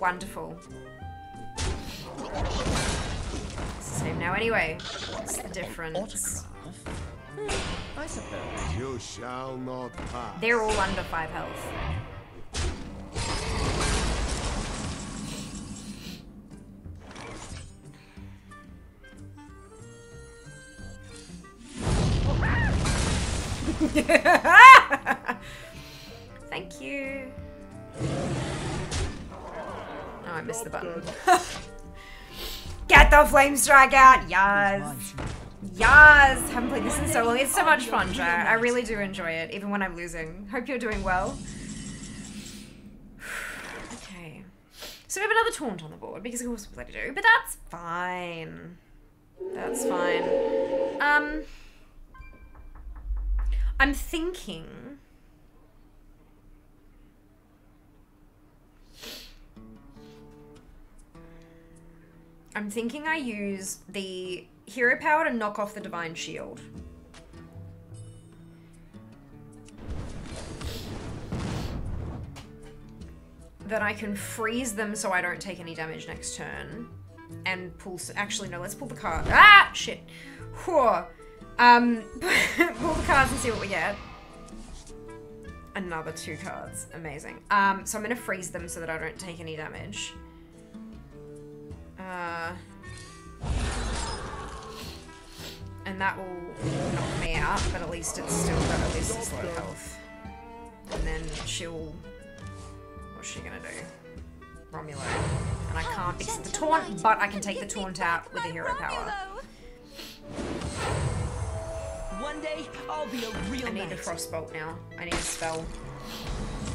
Wonderful. Same now anyway. What's the difference? Hmm, I suppose. You shall not pass. They're all under five health. Thank you. Oh, I missed the button. Get the flame strike out! Yes! Yes! Haven't played this in so long. It's so much fun, Jay. I really do enjoy it, even when I'm losing. Hope you're doing well. okay. So we have another taunt on the board, because of course we bloody do, but that's fine. That's fine. Um... I'm thinking... I'm thinking I use the hero power to knock off the divine shield. Then I can freeze them so I don't take any damage next turn. And pull. Actually, no, let's pull the card. Ah! Shit. Whew. Um, pull the cards and see what we get. Another two cards. Amazing. Um, so I'm gonna freeze them so that I don't take any damage. Uh, and that will knock me out, but at least it's still got at least it's low health. And then she'll. What's she gonna do? Romulo. And I can't of the taunt, but I can take the taunt out with the hero power. One day, I'll be a real I need a frostbolt now. I need a spell.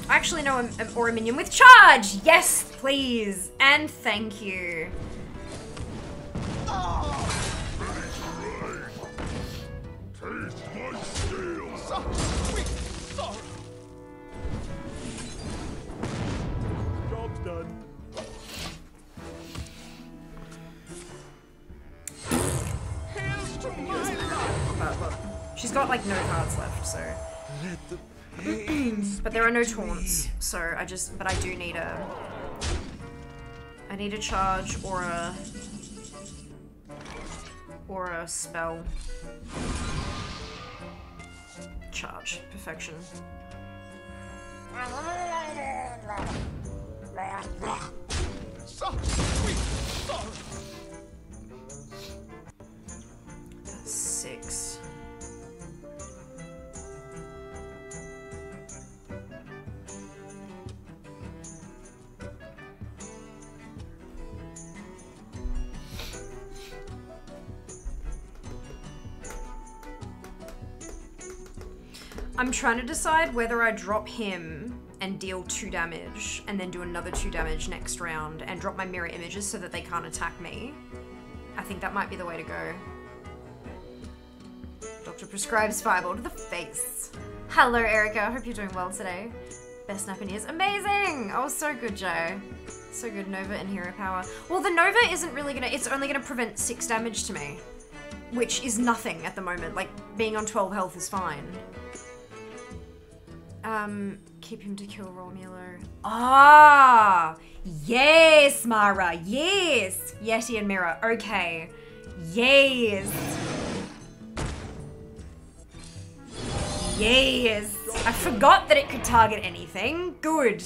I actually, no, I'm, I'm- or a minion with charge! Yes, please! And thank you. Taste my steel. Sweet sorrow. Job's done. Here's to my life. But look, she's got like no cards left, so. but there are no taunts, so I just. But I do need a. I need a charge or a. Or a spell. Charge. Perfection. Six. I'm trying to decide whether I drop him and deal two damage and then do another two damage next round and drop my mirror images so that they can't attack me. I think that might be the way to go. Doctor prescribes fireball to the face. Hello, Erica. I Hope you're doing well today. Best nap in years. Amazing! Oh, so good, Joe. So good, Nova and Hero Power. Well, the Nova isn't really gonna. It's only gonna prevent six damage to me, which is nothing at the moment. Like being on 12 health is fine. Um, keep him to kill Romulo. Ah, yes, Mara. Yes, Yeti and Mirror. Okay, Yes. Yes. I forgot that it could target anything. Good.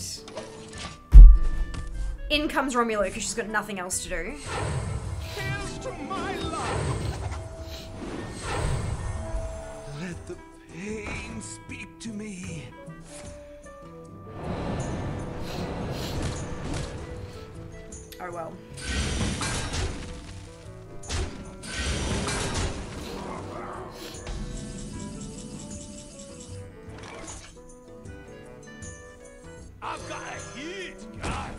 In comes Romulo because she's got nothing else to do. Here's to my love. Let the pain speak to me. Oh well. I've got a huge gun.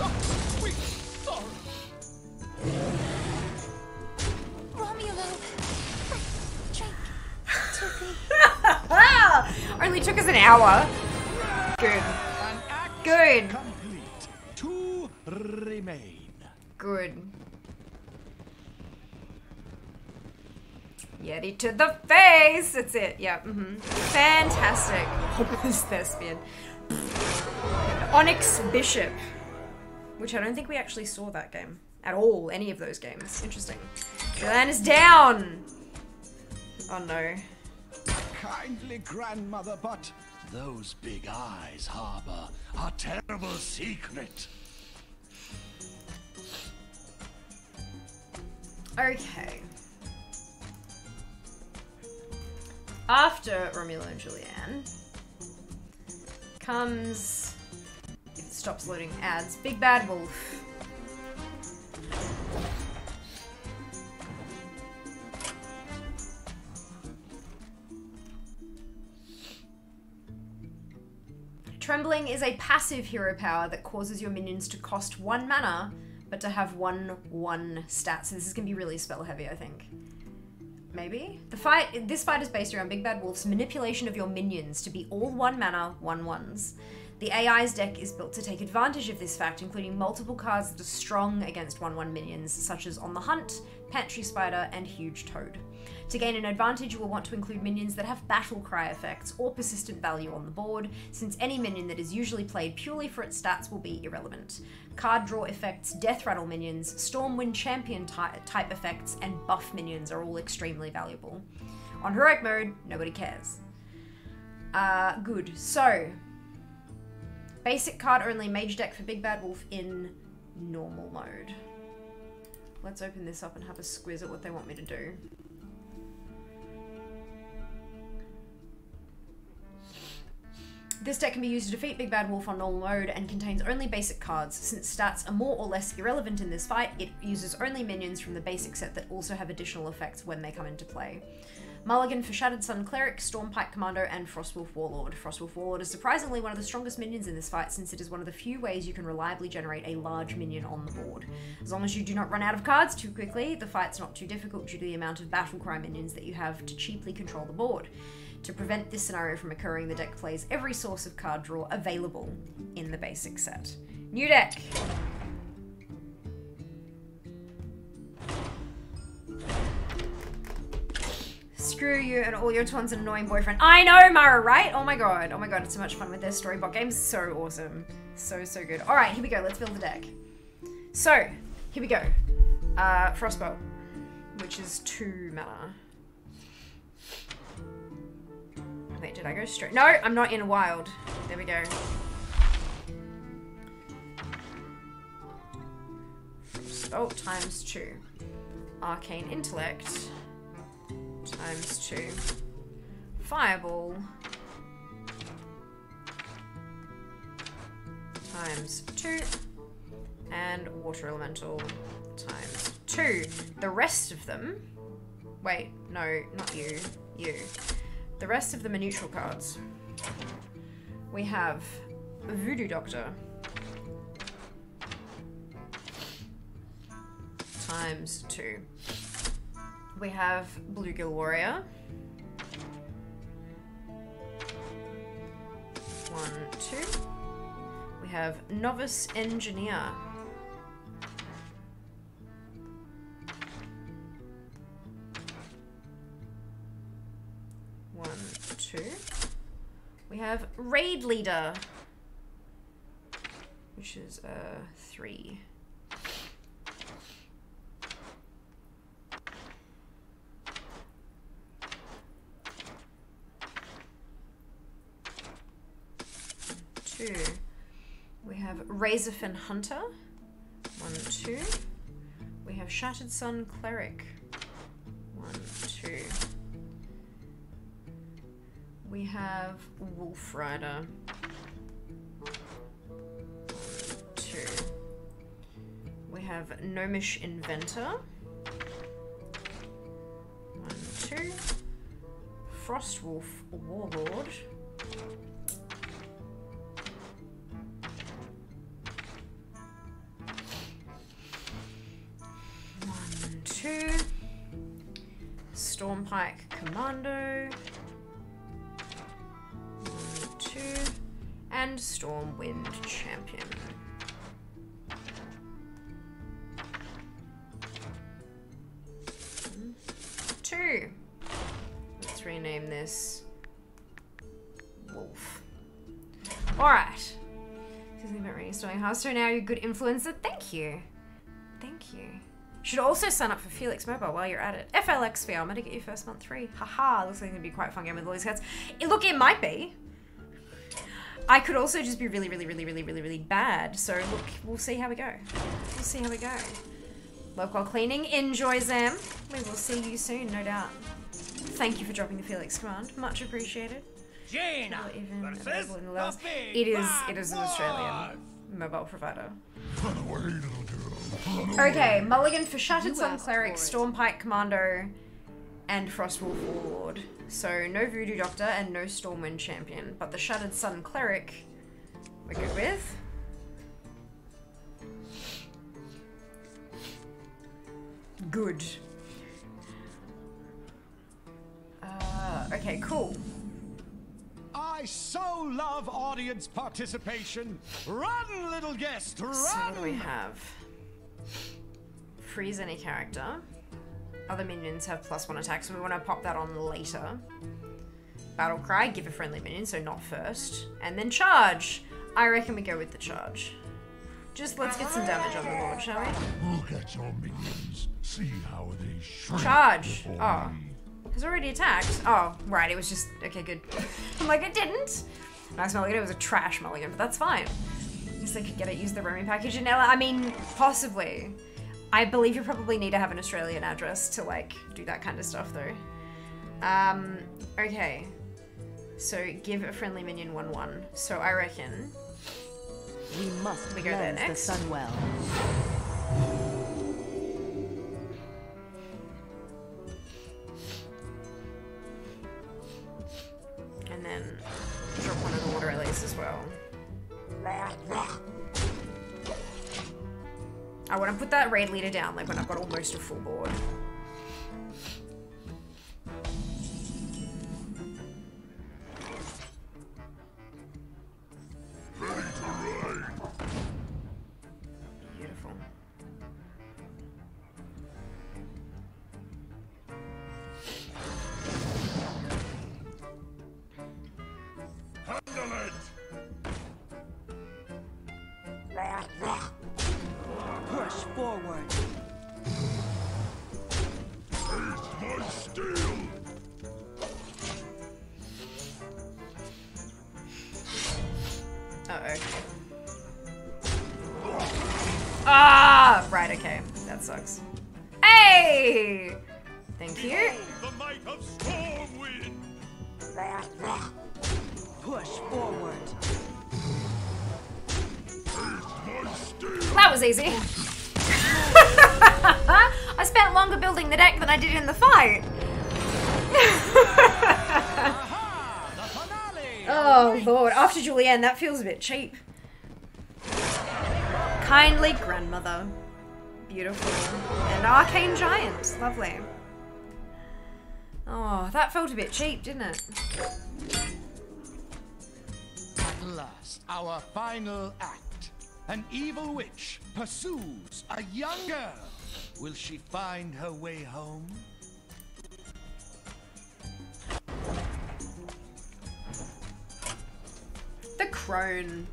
Oh, sweet sorrow. Romulo. Drink. Only took us an hour. Good. Good. Complete. Two remain. Good. Yeti to the face. That's it. Yeah. Mm-hmm. Fantastic. Hopeless thespian. Onyx Bishop, which I don't think we actually saw that game at all. Any of those games. Interesting. Julian is down. Oh no. Kindly grandmother, but those big eyes harbor a terrible secret. Okay. After Romulo and Julianne comes. It stops loading ads. Big Bad Wolf. Trembling is a passive hero power that causes your minions to cost one mana, but to have one one stat. So this is gonna be really spell heavy, I think. Maybe the fight. This fight is based around Big Bad Wolf's manipulation of your minions to be all one mana, one ones. The AI's deck is built to take advantage of this fact, including multiple cards that are strong against 1 1 minions, such as On the Hunt, Pantry Spider, and Huge Toad. To gain an advantage, you will want to include minions that have battle cry effects or persistent value on the board, since any minion that is usually played purely for its stats will be irrelevant. Card draw effects, Death Rattle minions, Stormwind Champion ty- type effects, and buff minions are all extremely valuable. On heroic mode, nobody cares. Uh, good. So, basic card only mage deck for Big Bad Wolf in normal mode. Let's open this up and have a squiz at what they want me to do. This deck can be used to defeat Big Bad Wolf on normal mode and contains only basic cards. Since stats are more or less irrelevant in this fight, it uses only minions from the basic set that also have additional effects when they come into play. Mulligan for Shattered Sun Cleric, Stormpike Commando, and Frostwolf Warlord. Frostwolf Warlord is surprisingly one of the strongest minions in this fight since it is one of the few ways you can reliably generate a large minion on the board. As long as you do not run out of cards too quickly, the fight's not too difficult due to the amount of battle cry minions that you have to cheaply control the board. To prevent this scenario from occurring, the deck plays every source of card draw available in the basic set. New deck. Screw you and all your twins and annoying boyfriend. I know, Mara, right? Oh my god. Oh my god, it's so much fun with their storybook games. So awesome. So, so good. Alright, here we go. Let's build the deck. So, here we go. Uh, Frostbolt, which is two mana. Wait, did I go straight? No, I'm not in wild. There we go. Oh, times two. Arcane Intellect. Times two. Fireball. Times two. And Water Elemental. Times two. The rest of them. Wait, no, not you. You. The rest of them are neutral cards. We have Voodoo Doctor. Times two. We have Bluegill Warrior. One, two. We have Novice Engineer. one, two. We have Raid Leader, which is uh, three. Two. We have Razorfin Hunter, one, two. We have Shattered Sun Cleric, one, two. We have Wolf Rider. Two. We have Gnomish Inventor. One, two. Frostwolf Warlord. One, two. Stormpike Commando. Two. And Stormwind Champion. Two. Let's rename this Wolf. Alright. Something about reinstalling Hearthstone now, you're a good influencer. Thank you. Thank you. Should also sign up for Felix Mobile while you're at it. FLXV, I'm gonna get you first month free. Haha, looks like it's gonna be quite a fun game with all these cats. It, look, it might be. I could also just be really, really, really, really, really, really bad. So look, we'll see how we go. We'll see how we go. Work while cleaning. Enjoy, Zam. We will see you soon, no doubt. Thank you for dropping the Felix command. Much appreciated. Jaina Not even versus available in the the It is, it is an wolf. Australian mobile provider. Run away, little girl. Run Okay, Mulligan for Shattered Sun asked Cleric. Stormpike Commando, and Frostwolf Warlord. So no Voodoo Doctor and no Stormwind Champion, but the Shattered Sun Cleric we're good with. Good. Uh, okay, cool. I so love audience participation. Run, little guest, run! So we have? Freeze any character. Other minions have plus one attack, so we want to pop that on later. Battle cry, give a friendly minion, so not first. And then charge. I reckon we go with the charge. Just let's get some damage on the board, shall we? Look at your minions. See how they shrink Charge. Oh. me. Has already attacked. Oh, right, it was just okay, good. I'm like, it didn't. Nice mulligan, it was a trash mulligan, but that's fine. At least I could get it, use the roaming package in Ella. I mean, possibly. I believe you probably need to have an Australian address to like do that kind of stuff though. Um, okay. So give a friendly minion 1-1. So I reckon We must We go there cleanse the next. Sunwell. and then drop one of the water release as well. I want to put that raid leader down like when I've got almost a full board. Ready to ride. Julianne, that feels a bit cheap. Kindly grandmother. Beautiful. And arcane giant. Lovely. Oh, that felt a bit cheap, didn't it? At last, our final act. An evil witch pursues a young girl. Will she find her way home? The crone.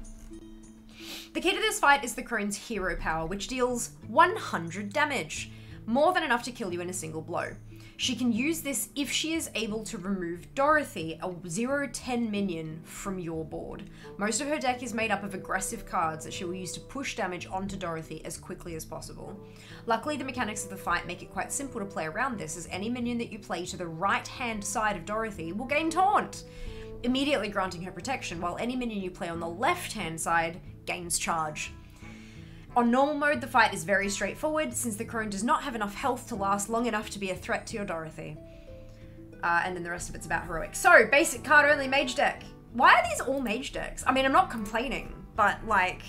The key to this fight is the crone's hero power, which deals 100 damage, more than enough to kill you in a single blow. She can use this if she is able to remove Dorothy, a 0 10 minion, from your board. Most of her deck is made up of aggressive cards that she will use to push damage onto Dorothy as quickly as possible. Luckily, the mechanics of the fight make it quite simple to play around this, as any minion that you play to the right hand side of Dorothy will gain Taunt, immediately granting her protection, while any minion you play on the left hand side gains charge. On normal mode, the fight is very straightforward since the crone does not have enough health to last long enough to be a threat to your Dorothy. Uh, and then the rest of it's about heroic. So, basic card only mage deck. Why are these all mage decks? I mean, I'm not complaining, but like.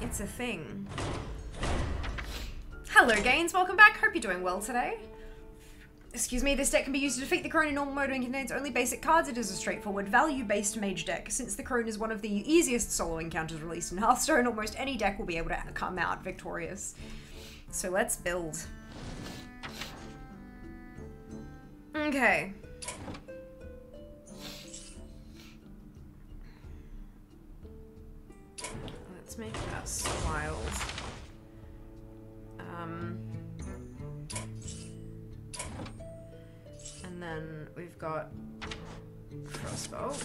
It's a thing. Hello, Gaines. Welcome back. Hope you're doing well today. Excuse me, this deck can be used to defeat the Crone in normal mode and contains only basic cards. It is a straightforward value-based mage deck. Since the Crone is one of the easiest solo encounters released in Hearthstone, almost any deck will be able to come out victorious. So let's build. Okay. Let's make us wild. Um... And then we've got Frostbolt.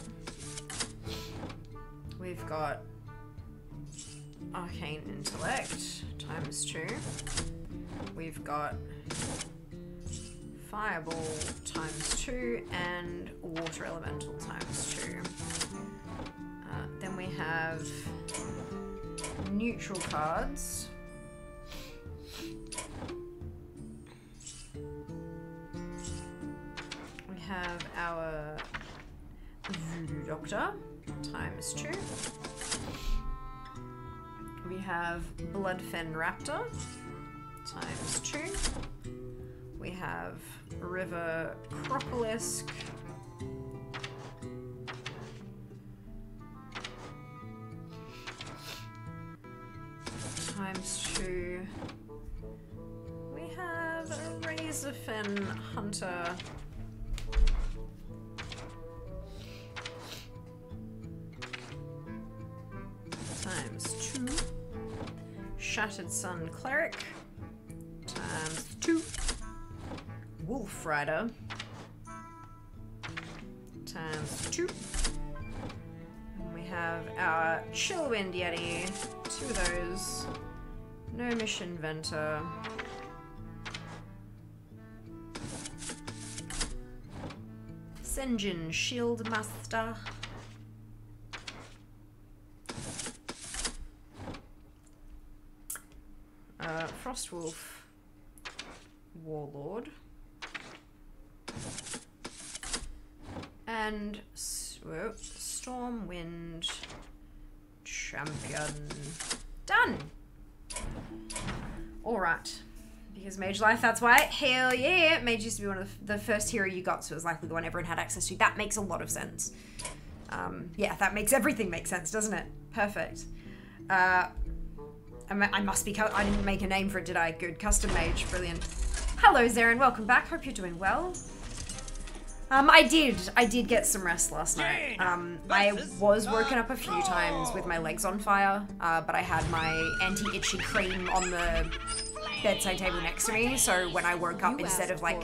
We've got arcane intellect times two. We've got fireball times two and water elemental times two. Uh, then we have neutral cards. Have our Voodoo Doctor times two. We have Bloodfen Raptor times two. We have River Crocolisk. Times two. We have a Razorfin Hunter times two. Shattered Sun Cleric times two. Wolf Rider times two. And we have our Chillwind Yeti, two of those. Gnomish Inventor. Senjin Shield Master. Uh, Frostwolf Warlord. And Stormwind Champion. Done! Alright. Because Mage Life, that's why. Hell yeah! Mage used to be one of the, the first hero you got, so it was likely the one everyone had access to. That makes a lot of sense. Um, yeah, that makes everything make sense, doesn't it? Perfect. Uh, I, must be. I didn't make a name for it, did I? Good. Custom Mage. Brilliant. Hello, Zarin. Welcome back. Hope you're doing well. Um, I did. I did get some rest last night. Um, I was woken up a few times with my legs on fire, uh, but I had my anti-itchy cream on the bedside table next to me, so when I woke up, instead of like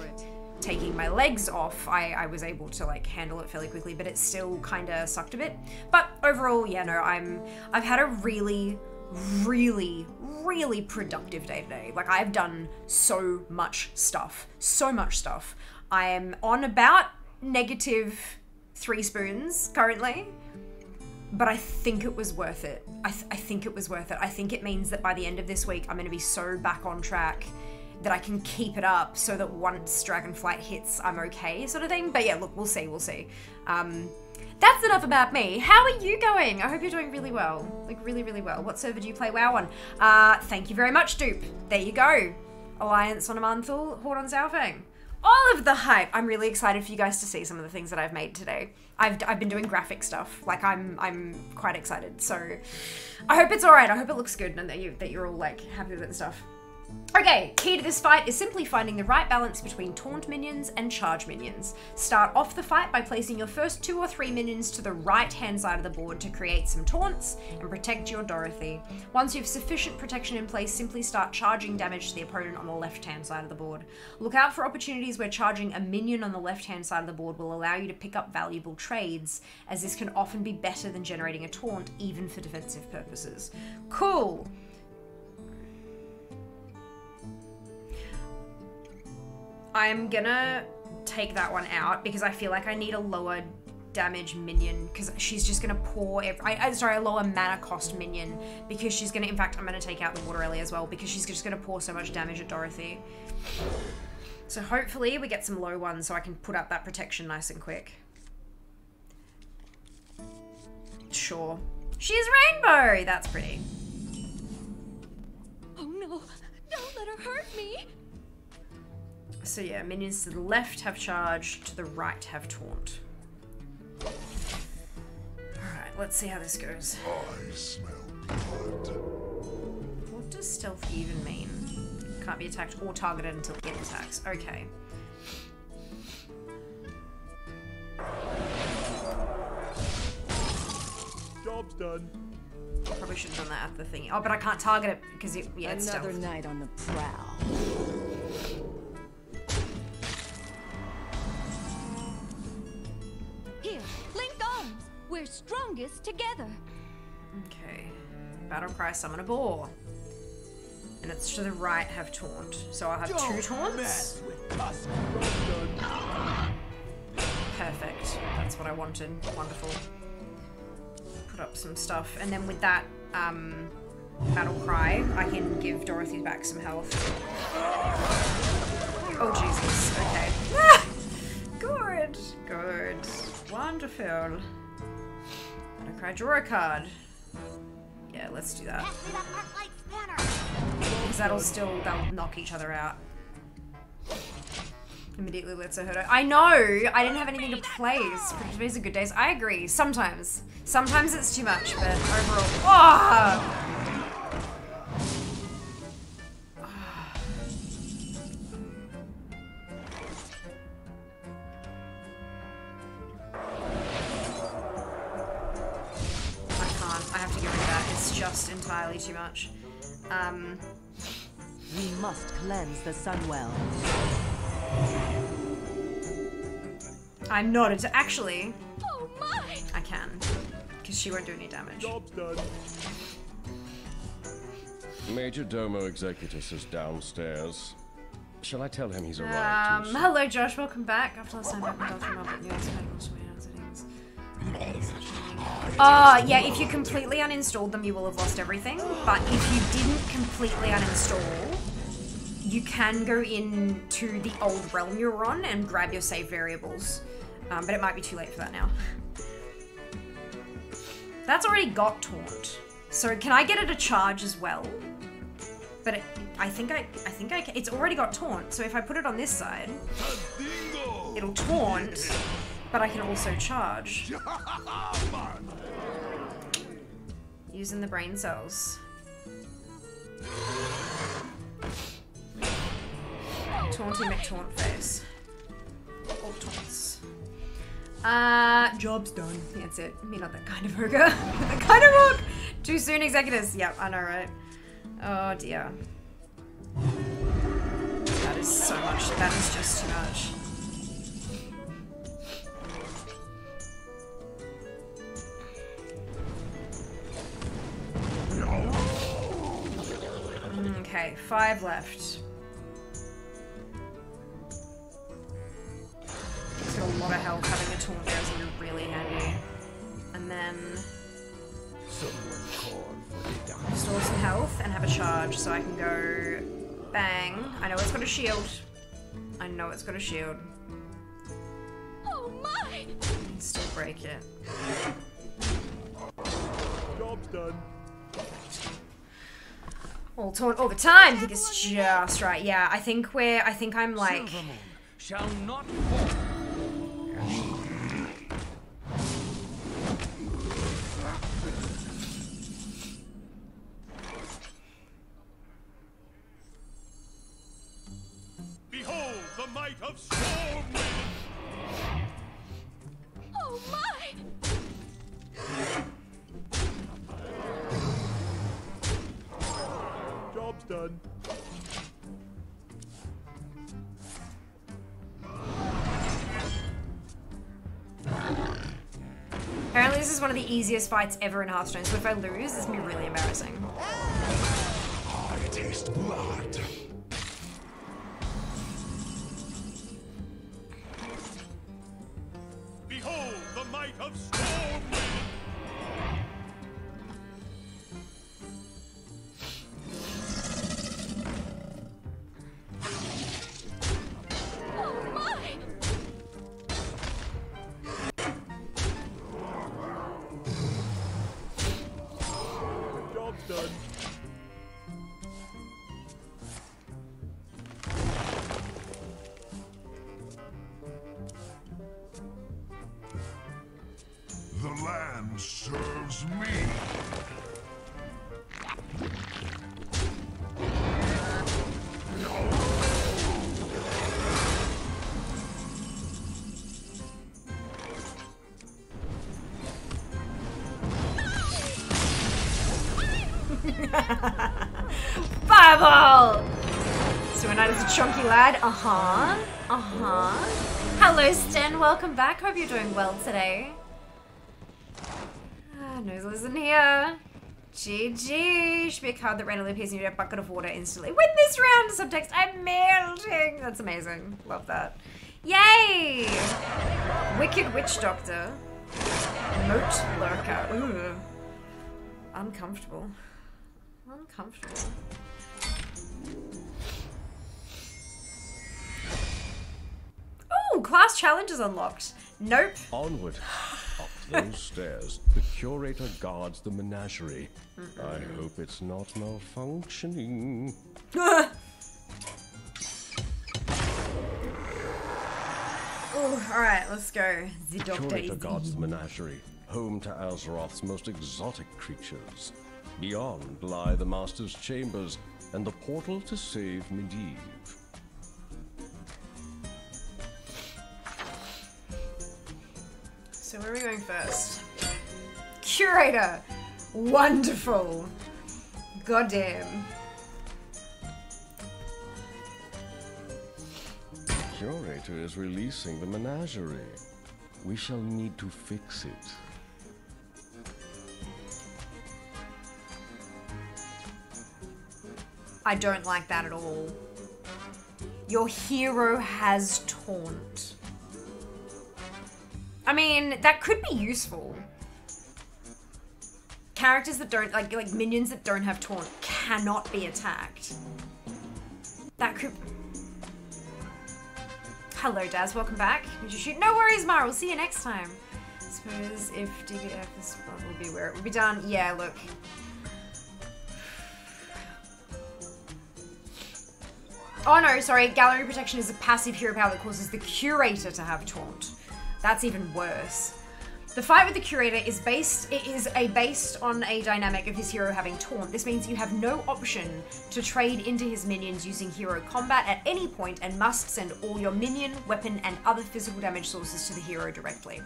taking my legs off, I, I was able to like handle it fairly quickly, but it still kind of sucked a bit. But overall, yeah, no, I'm I've had a really, really, really productive day today. Like I've done so much stuff, so much stuff. I am on about negative three spoons currently but I think it was worth it. I, th- I think it was worth it. I think it means that by the end of this week, I'm going to be so back on track that I can keep it up so that once Dragonflight hits, I'm okay, sort of thing. But yeah, look, we'll see, we'll see. Um, that's enough about me. How are you going? I hope you're doing really well. Like, really, really well. What server do you play WoW on? Uh, thank you very much, Dupe. There you go. Alliance on Aman'Thul, Horde on Saurfang. All of the hype. I'm really excited for you guys to see some of the things that I've made today. I've, I've been doing graphic stuff. Like I'm I'm quite excited. So I hope it's all right. I hope it looks good and that you that you're all like happy with it and stuff. Okay, key to this fight is simply finding the right balance between taunt minions and charge minions. Start off the fight by placing your first two or three minions to the right hand side of the board to create some taunts and protect your Dorothy. Once you have sufficient protection in place, simply start charging damage to the opponent on the left hand side of the board. Look out for opportunities where charging a minion on the left hand side of the board will allow you to pick up valuable trades, as this can often be better than generating a taunt, even for defensive purposes. Cool! I'm gonna take that one out because I feel like I need a lower damage minion because she's just gonna pour. Every, I, sorry, a lower mana cost minion because she's gonna. In fact, I'm gonna take out the water ellie as well because she's just gonna pour so much damage at Dorothy. So hopefully we get some low ones so I can put up that protection nice and quick. Sure. She's rainbow! That's pretty. Oh no! Don't let her hurt me! So yeah, minions to the left have charge, to the right have taunt. Alright, let's see how this goes. I smell blood. What does stealth even mean? Can't be attacked or targeted until it attacks. Okay. Job's done. Probably should have done that at the thing. Oh, but I can't target it because it, yeah, it's Another stealth. night on the prowl. Here, link arms. We're strongest together. Okay. Battle cry summon a boar. And it's to the right have taunt. So I'll have two Don't taunts. mess with us. Perfect. That's what I wanted. Wonderful. Put up some stuff. And then with that um, battle cry, I can give Dorothy back some health. Oh, Jesus. Okay. Ah! Good. Good. Wonderful. Battle cry, draw a card. Yeah, let's do that. Pass me that arc light spanner. Because that'll still, they'll knock each other out. Immediately lets her hurt her. I know! I didn't have anything to place. Today's are good days. I agree. Sometimes. Sometimes it's too much, but overall. Ah! Just entirely too much. Um, We must cleanse the Sunwell. I'm not. It's actually, Oh my! I can. Because she won't do any damage. Job's done. Majordomo Executus is downstairs. Shall I tell him he's Um, arrived? too soon? hello Josh, welcome back. After last time back, my daughter Robert knew expectations Uh, yeah, if you completely uninstalled them, you will have lost everything. But if you didn't completely uninstall, you can go into the old realm you're on and grab your save variables. Um, but it might be too late for that now. That's already got taunt. So can I get it a charge as well? But it, I think I, I think I can. It's already got taunt. So if I put it on this side, it'll taunt, but I can also charge. Using the brain cells. Taunty McTaunt face. All taunts. Uh, job's done. That's it. Me not that kind of ogre. that kind of rook. Too soon, Executus. Yep, I know, right? Oh dear. That is so much. That is just too much. Okay, five left. It's got a lot of health. Having a taunt there is gonna be really handy. And then restore some health and have a charge so I can go bang. I know it's got a shield. I know it's got a shield. Oh my! Still break it. Job's done. All taunt all the time. I think it's just right. Yeah, I think we're. I think I'm like. Shall not fall. Easiest fights ever in Hearthstone, so if I lose, it's gonna be really embarrassing. I taste blood. Is a chunky. Uh-huh. Uh-huh. Hello, Sten. Welcome back. Hope you're doing well today. Ah, Noozle isn't here. GG. Should be a card that randomly appears in your bucket of water instantly. Win this round! Subtext, I'm melting. That's amazing. Love that. Yay! Wicked Witch Doctor. Moat Lurker. Ooh. Uncomfortable. Uncomfortable. Class challenge is unlocked. Nope. Onward. Up those stairs. The curator guards the menagerie. I hope it's not malfunctioning. Ooh, alright, let's go. The doctor Curator guards the menagerie, home to Azeroth's most exotic creatures. Beyond lie the Master's chambers and the portal to save Medivh. So where are we going first? Curator! Wonderful! Goddamn. Curator is releasing the menagerie. We shall need to fix it. I don't like that at all. Your hero has taunt. I mean, that could be useful. Characters that don't like like minions that don't have taunt cannot be attacked. That could Hello Daz, welcome back. Did you shoot? No worries, Mara, we'll see you next time. I Suppose if DBF is above will be where it will be done. Yeah, look. Oh no, sorry. Gallery protection is a passive hero power that causes the curator to have taunt. That's even worse. The fight with the curator is based it is a based on a dynamic of his hero having taunt. This means you have no option to trade into his minions using hero combat at any point and must send all your minion, weapon, and other physical damage sources to the hero directly.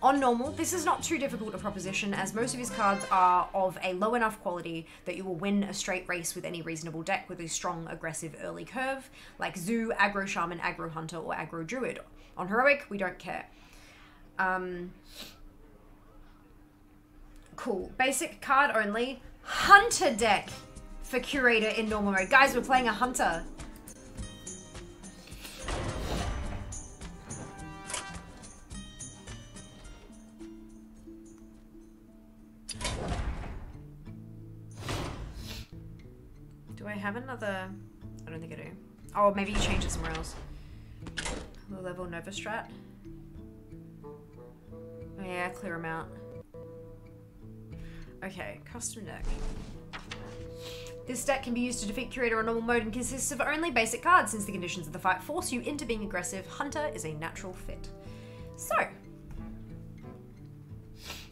On normal, this is not too difficult a proposition as most of his cards are of a low enough quality that you will win a straight race with any reasonable deck with a strong, aggressive early curve, like Zoo, Aggro Shaman, Aggro Hunter, or Aggro Druid. On Heroic, we don't care. Um, cool. Basic card only. Hunter deck for Curator in normal mode. Guys, we're playing a Hunter. Do I have another? I don't think I do. Oh, maybe you changed it somewhere else. Level Nova Strat. Yeah, clear them out. Okay, custom deck. This deck can be used to defeat Curator on normal mode and consists of only basic cards since the conditions of the fight force you into being aggressive. Hunter is a natural fit. So,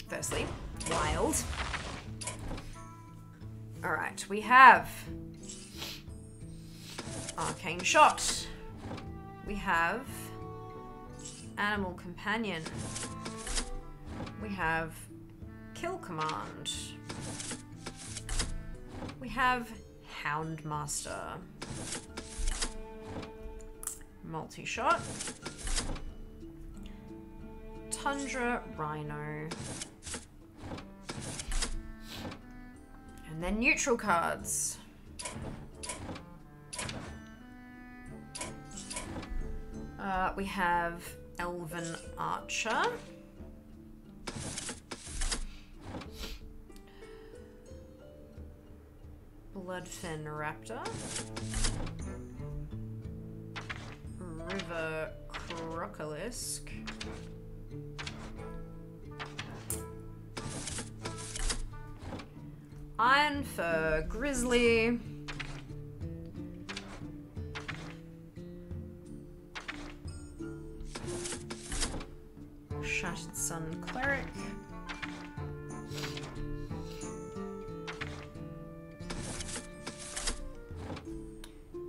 firstly, Wild. Alright, we have Arcane Shot. we have Animal Companion. We have Kill Command. We have Houndmaster. Multi-shot. Tundra Rhino. And then neutral cards. Uh, we have Elven Archer. Bloodfen Raptor. River Crocolisk. Ironfur Grizzly. Shattered Sun Cleric.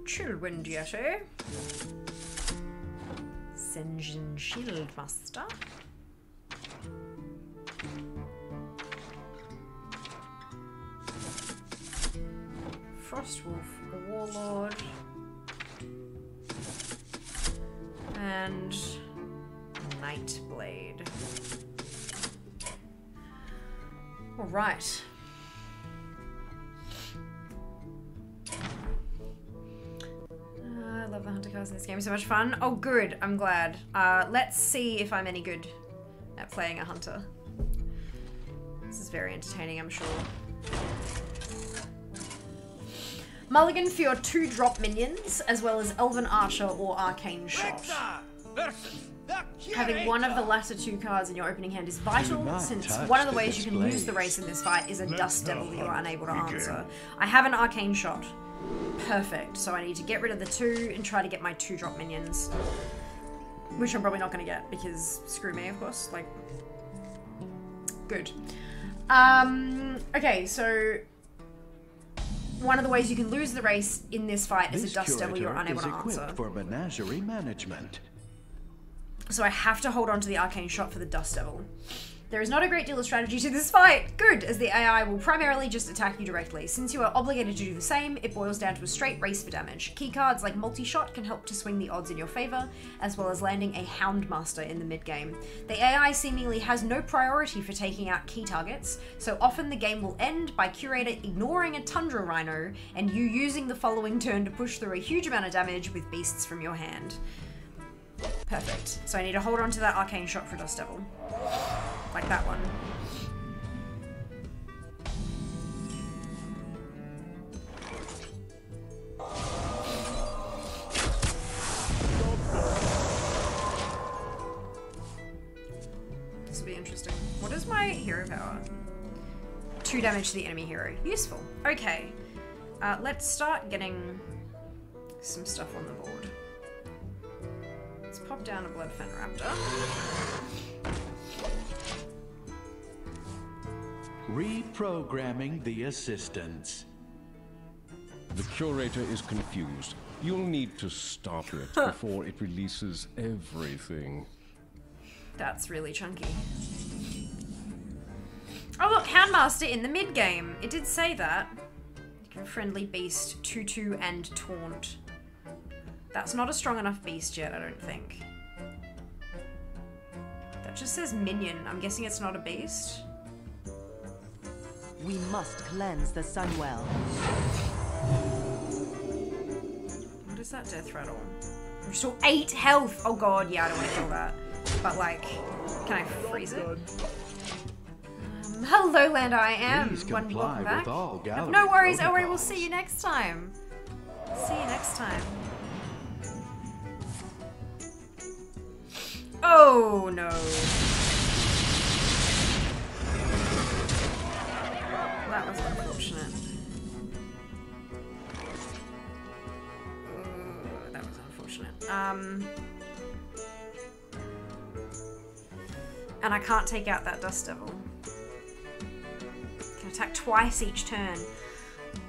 Chillwind Yeti. Eh? Sen'jin Shieldmasta. Frostwolf Warlord. And Nightblade. Alright. Uh, I love the hunter cards in this game. So much fun. Oh, good. I'm glad. Uh, let's see if I'm any good at playing a hunter. This is very entertaining, I'm sure. Mulligan for your two drop minions, as well as Elven Archer or Arcane Shot. Having one of the latter two cards in your opening hand is vital, since one of the ways you can lose the race in this fight is a Dust Devil you are unable to answer. I have an Arcane Shot. Perfect. So I need to get rid of the two and try to get my two drop minions. Which I'm probably not going to get because screw me, of course. Like, good. Um, okay, so one of the ways you can lose the race in this fight is This a Dust Devil you're unable to answer. for menagerie management. So I have to hold on to the arcane shot for the Dust Devil. There is not a great deal of strategy to this fight. Good, as the AI will primarily just attack you directly. Since you are obligated to do the same, it boils down to a straight race for damage. Keycards like multi-shot can help to swing the odds in your favor, as well as landing a Houndmaster in the mid-game. The AI seemingly has no priority for taking out key targets, so often the game will end by Curator ignoring a Tundra Rhino and you using the following turn to push through a huge amount of damage with beasts from your hand. Perfect. So I need to hold on to that arcane shot for Dust Devil. Like that one. This will be interesting. What is my hero power? Two damage to the enemy hero. Useful. Okay. Uh, let's start getting some stuff on the board. Let's pop down a Bloodfen Raptor. Reprogramming the assistants. The curator is confused. You'll need to stop it before it releases everything. That's really chunky. Oh look, Houndmaster in the mid game. It did say that. You can friendly beast, tutu, and taunt. That's not a strong enough beast yet, I don't think. That just says minion. I'm guessing it's not a beast. We must cleanse the Sunwell. What is that death rattle? Restore eight health. Oh god, yeah, I don't want to kill that. But like, can I freeze it? Um, hello, Land. I am. Please One comply welcome back. with all no worries. Oh, we will see you next time. See you next time. Oh no. That was unfortunate. Ooh, that was unfortunate. Um, and I can't take out that Dust Devil. I Can attack twice each turn.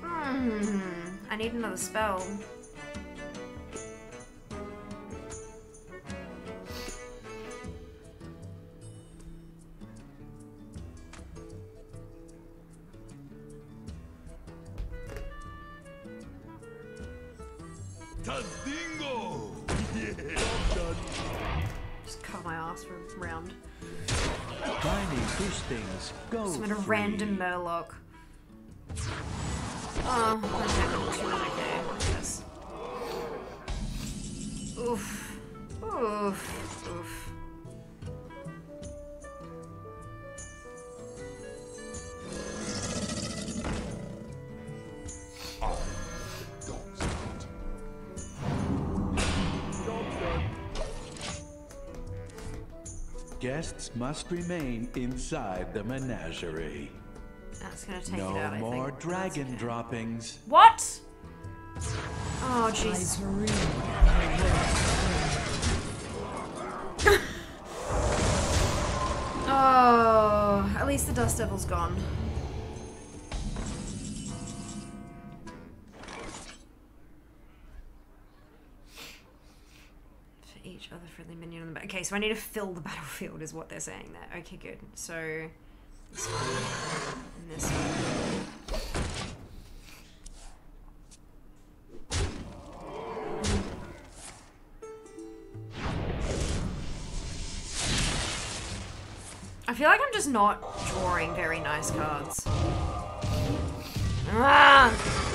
Hmm. I need another spell. Tadingo! Just cut my ass from a round. Tiny fish things go Just met a free. random Murloc. Oh, okay, she was okay, I guess. Oof. Oof. Oof. Guests must remain inside the menagerie. That's gonna take no it out, I more think. dragon droppings. What? Oh, jeez. oh, at least the Dust Devil's gone. Minion on the. Okay, so I need to fill the battlefield, is what they're saying there. Okay, good. So, this one and this one. I feel like I'm just not drawing very nice cards. Ah!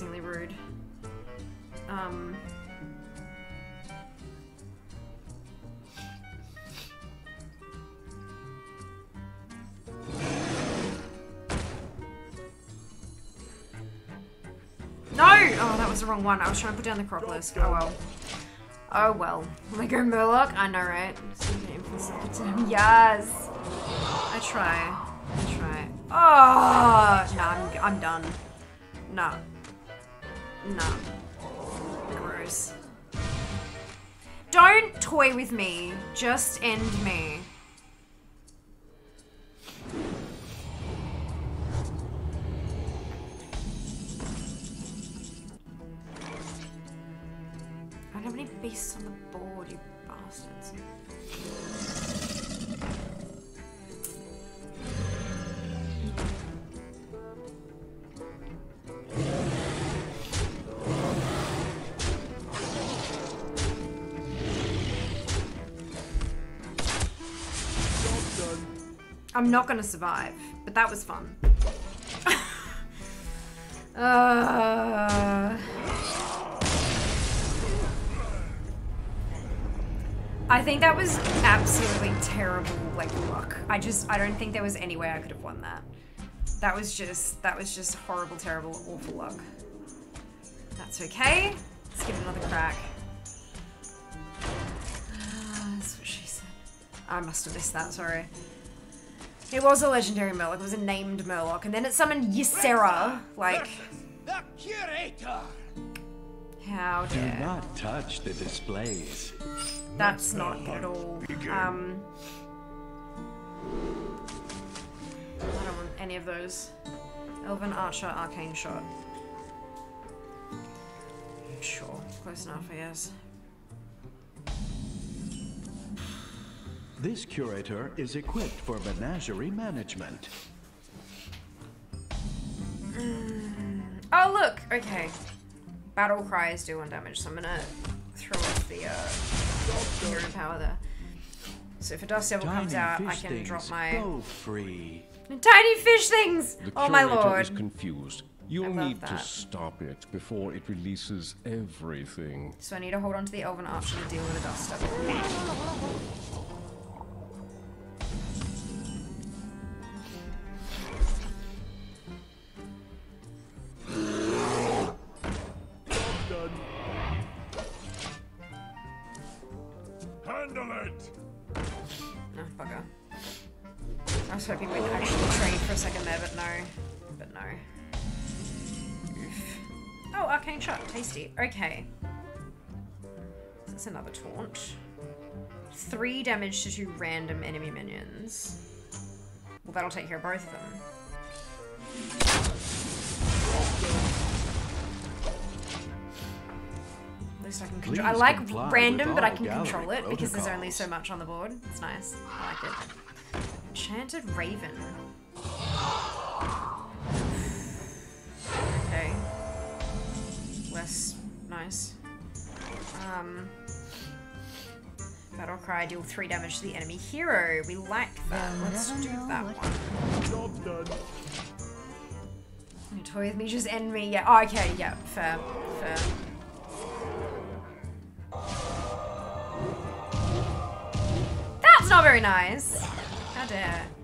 Amazingly rude. Um. No! Oh, that was the wrong one. I was trying to put down the Acropolis. Oh well. Oh well. Lego Murloc? I know, right? Yes! I try. I try. Oh! No, I'm, I'm done. No. No. Gross. Don't toy with me. Just end me. I'm not gonna survive, but that was fun. uh... I think that was absolutely terrible, like, luck. I just, I don't think there was any way I could have won that. That was just, that was just horrible, terrible, awful luck. That's okay. Let's give it another crack. That's what she said. I must have missed that, sorry. It was a legendary Murloc, it was a named Murloc, and then it summoned Ysera, like, The curator! how Do dare. not touch the displays. That's not good at all. Um, I don't want any of those. Elven Archer, Arcane Shot. Sure, close enough, I guess. This curator is equipped for menagerie management. Oh, look! Okay. Battle cries do one damage, so I'm gonna throw off the uh, hero power there. So if a Dust Devil comes out, I can drop my Go free. tiny fish things. The Oh my curator is lord! confused. You'll love need to stop it before it releases everything. So I need to hold on to the Elven Archer to deal with the Dust Devil. Was hoping we'd actually trade for a second there, but no. But no. Oof. Oh, Arcane Shot. Tasty. Okay. That's another taunt. Three damage to two random enemy minions. Well, that'll take care of both of them. At least I can control. I like random, but I can control it because there's only so much on the board. It's nice. I like it. Enchanted Raven. Okay. Less nice. Um. Battle cry, deal three damage to the enemy hero. We like that. Let's do that one. Job's done. You toy with me, just end me. Yeah. Oh, okay. Yeah. Fair. Fair. That's not very nice. Dare.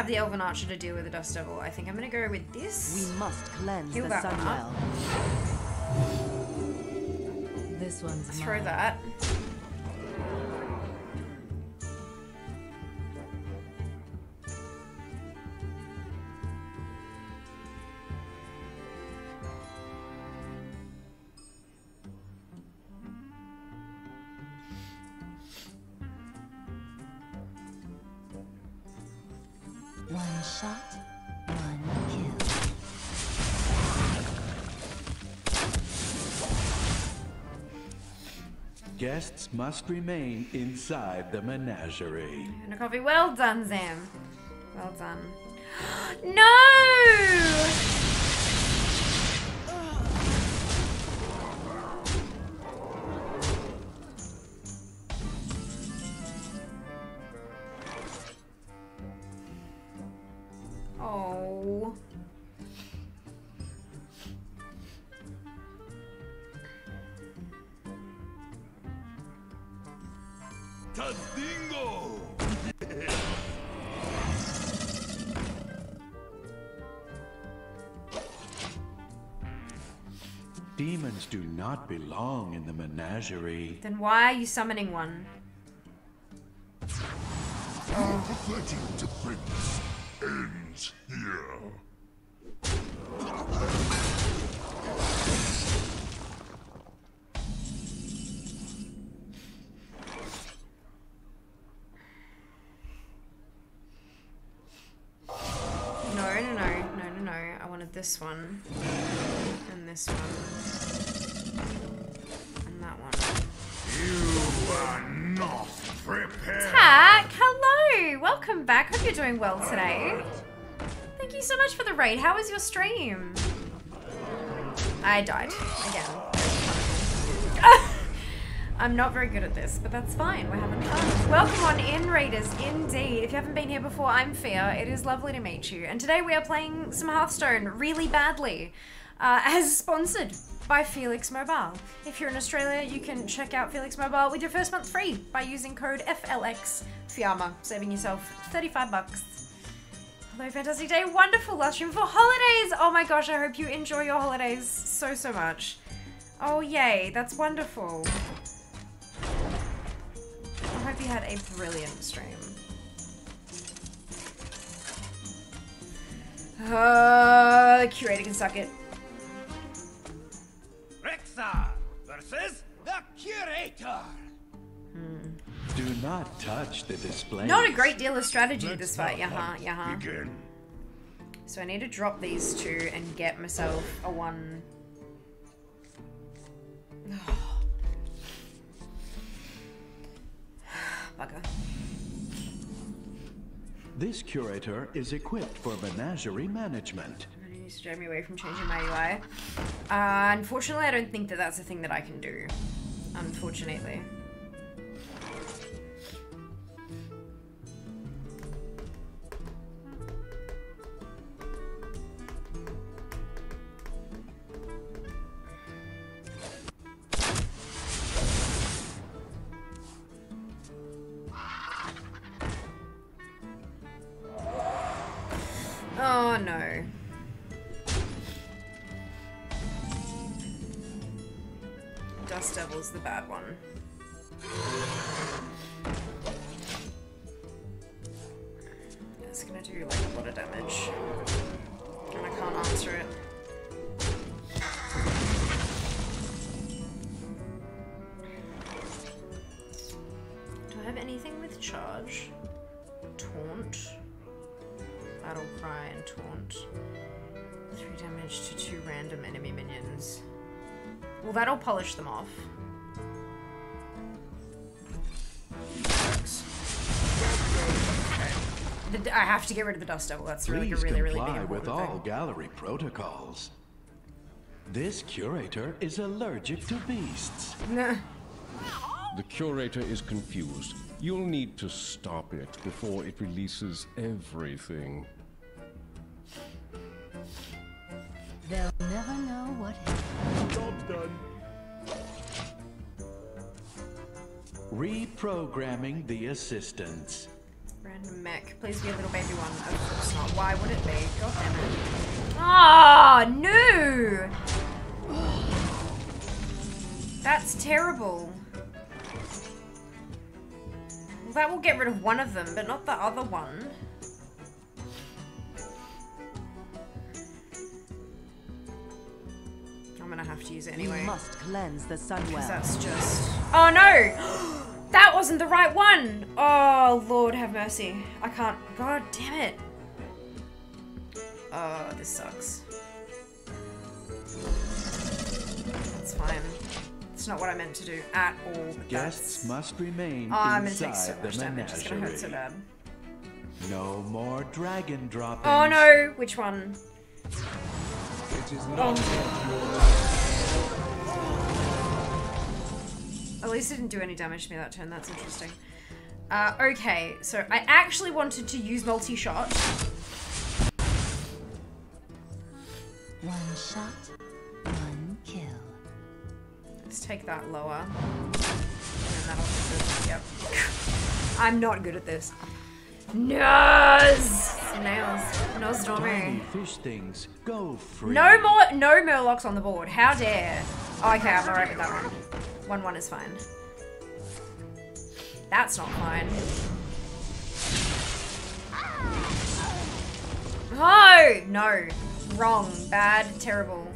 Have the Elven Archer to deal with the Dust Devil, I think I'm gonna go with this. We must cleanse Heal the that one up. Sunwell. This one's Throw mine. that. Must remain inside the menagerie. And a coffee. Well done, Zam. Well done. no! Not belong in the menagerie. Then why are you summoning one? Your pathetic defense ends here. No, no, no, no, no, no. I wanted this one. And this one. Back. Hope you're doing well today. Thank you so much for the raid. How was your stream? I died again. I'm not very good at this, but that's fine. We're having fun. Welcome on in, Raiders. Indeed. If you haven't been here before, I'm Fia. It is lovely to meet you. And today we are playing some Hearthstone really badly, uh, as sponsored by Felix Mobile. If you're in Australia, you can check out Felix Mobile with your first month free by using code FLX Fiamma, saving yourself 35 bucks. Hello, fantastic day. Wonderful last stream for holidays. Oh my gosh, I hope you enjoy your holidays so, so much. Oh, yay. That's wonderful. I hope you had a brilliant stream. Uh, curator can suck it. Rexxar versus the Curator. Hmm. Do not touch the display. Not a great deal of strategy Let this fight. the Yeah, huh, hunt yeah, huh. Begin. So I need to drop these two and get myself a one. Bugger. This curator is equipped for menagerie management. Needs to drive me away from changing my UI. Uh, unfortunately, I don't think that that's a thing that I can do. Unfortunately. To get rid of the dust devil. That's really, Please really, really big comply with all thing. gallery protocols. This curator is allergic to beasts. Nah. The curator is confused. You'll need to stop it before it releases everything. They'll never know what hit. Job's done. Reprogramming the assistants. Random mech. Please be a little baby one. Of course not. Why would it be? God damn it. Ah, no! That's terrible. Well, that will get rid of one of them, but not the other one. I'm gonna have to use it anyway. You must cleanse the sun Because well. that's just. Oh no! that wasn't the right one! Oh, Lord have mercy. I can't. God damn it. Oh, this sucks. It's fine. It's not what I meant to do at all. Guests must remain. Oh, I'm gonna take so much damage. It's gonna hurt so bad. No more dragon droppings. Oh no! Which one? It is oh. not At least it didn't do any damage to me that turn. That's interesting. Uh, okay, so I actually wanted to use multi-shot. One shot, one kill. Let's take that lower. And then that'll do it. Yep. I'm not good at this. Nose! Nails. Nose Tiny fish things go free. No more, no Murlocs on the board. How dare. Oh, okay, I'm alright with that one. One one is fine. That's not fine. Oh, no. Wrong. Bad. Terrible.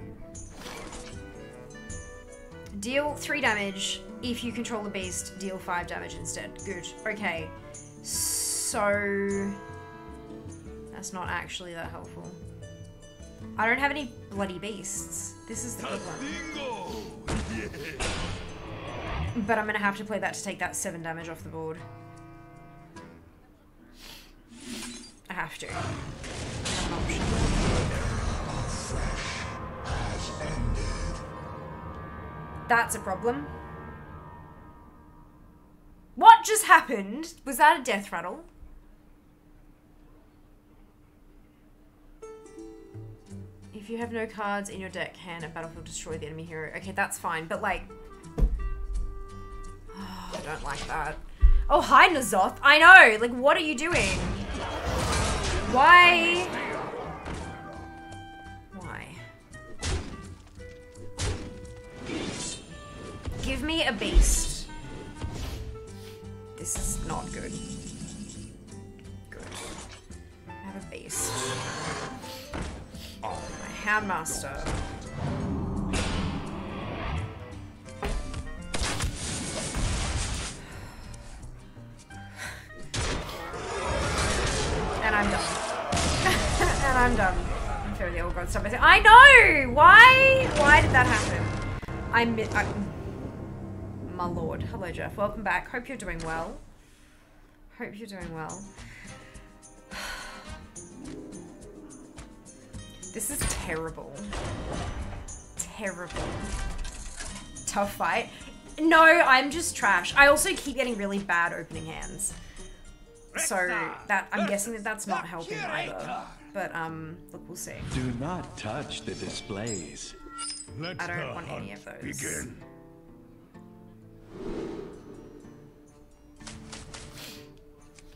Deal 3 damage. If you control the beast, deal 5 damage instead. Good. Okay. So... That's not actually that helpful. I don't have any bloody beasts. This is the good one. But I'm gonna have to play that to take that 7 damage off the board. I have to. That's a problem. What just happened? Was that a death rattle? You have no cards in your deck, can a battlefield destroy the enemy hero? Okay, that's fine, but like... I don't like that. Oh, hi, Nazoth. I know! Like, what are you doing? Why? Why? Give me a beast. This is not good. Good. I have a beast. Oh, my Houndmaster. And I'm done. and I'm done. I'm sure the old god stop. I know! Why? Why did that happen? I, mi- I my lord. Hello, Jeff. Welcome back. Hope you're doing well. Hope you're doing well. This is terrible. Terrible. Tough fight. No, I'm just trash. I also keep getting really bad opening hands. So that I'm guessing that that's not helping either. But um, look, we'll see. Do not touch the displays. Let I don't want any of those. Begin.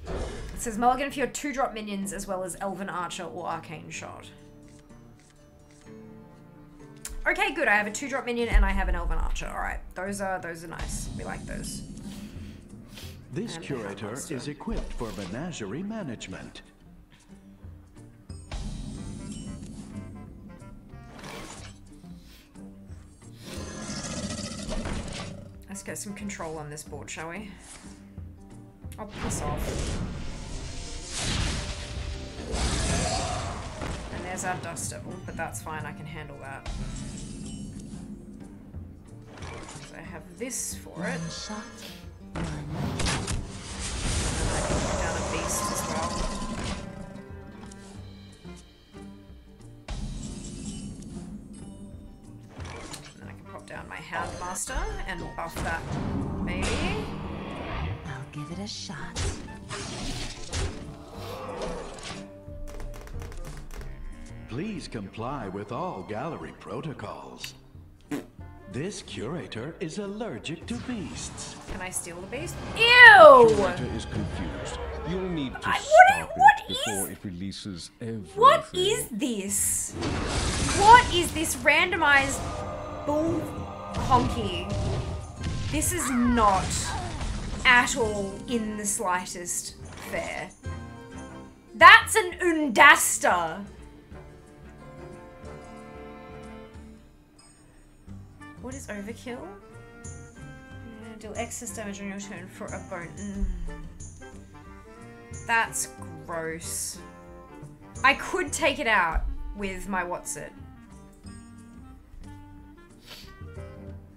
It says mulligan for your two drop minions as well as Elven Archer or Arcane Shot. Okay, good. I have a two drop minion and I have an elven archer. All right, those are those are nice. We like those. This And curator is equipped for menagerie management. Let's get some control on this board, shall we? I'll piss off. And there's our dust devil, oh, but that's fine. I can handle that. This for it. shot. I can put down a beast as well. And then I can pop down my Houndmaster and buff that baby. I'll give it a shot. Please comply with all gallery protocols. This curator is allergic to beasts. Can I steal the beast? Ew! The Curator is confused. You'll need to I- what stop i- what it before it releases everything. What is this? What is this randomized bull honky? This is not at all in the slightest fair. That's an Undasta. What is overkill? Yeah, deal excess damage on your turn for a bone. Mm. That's gross. I could take it out with my what's it.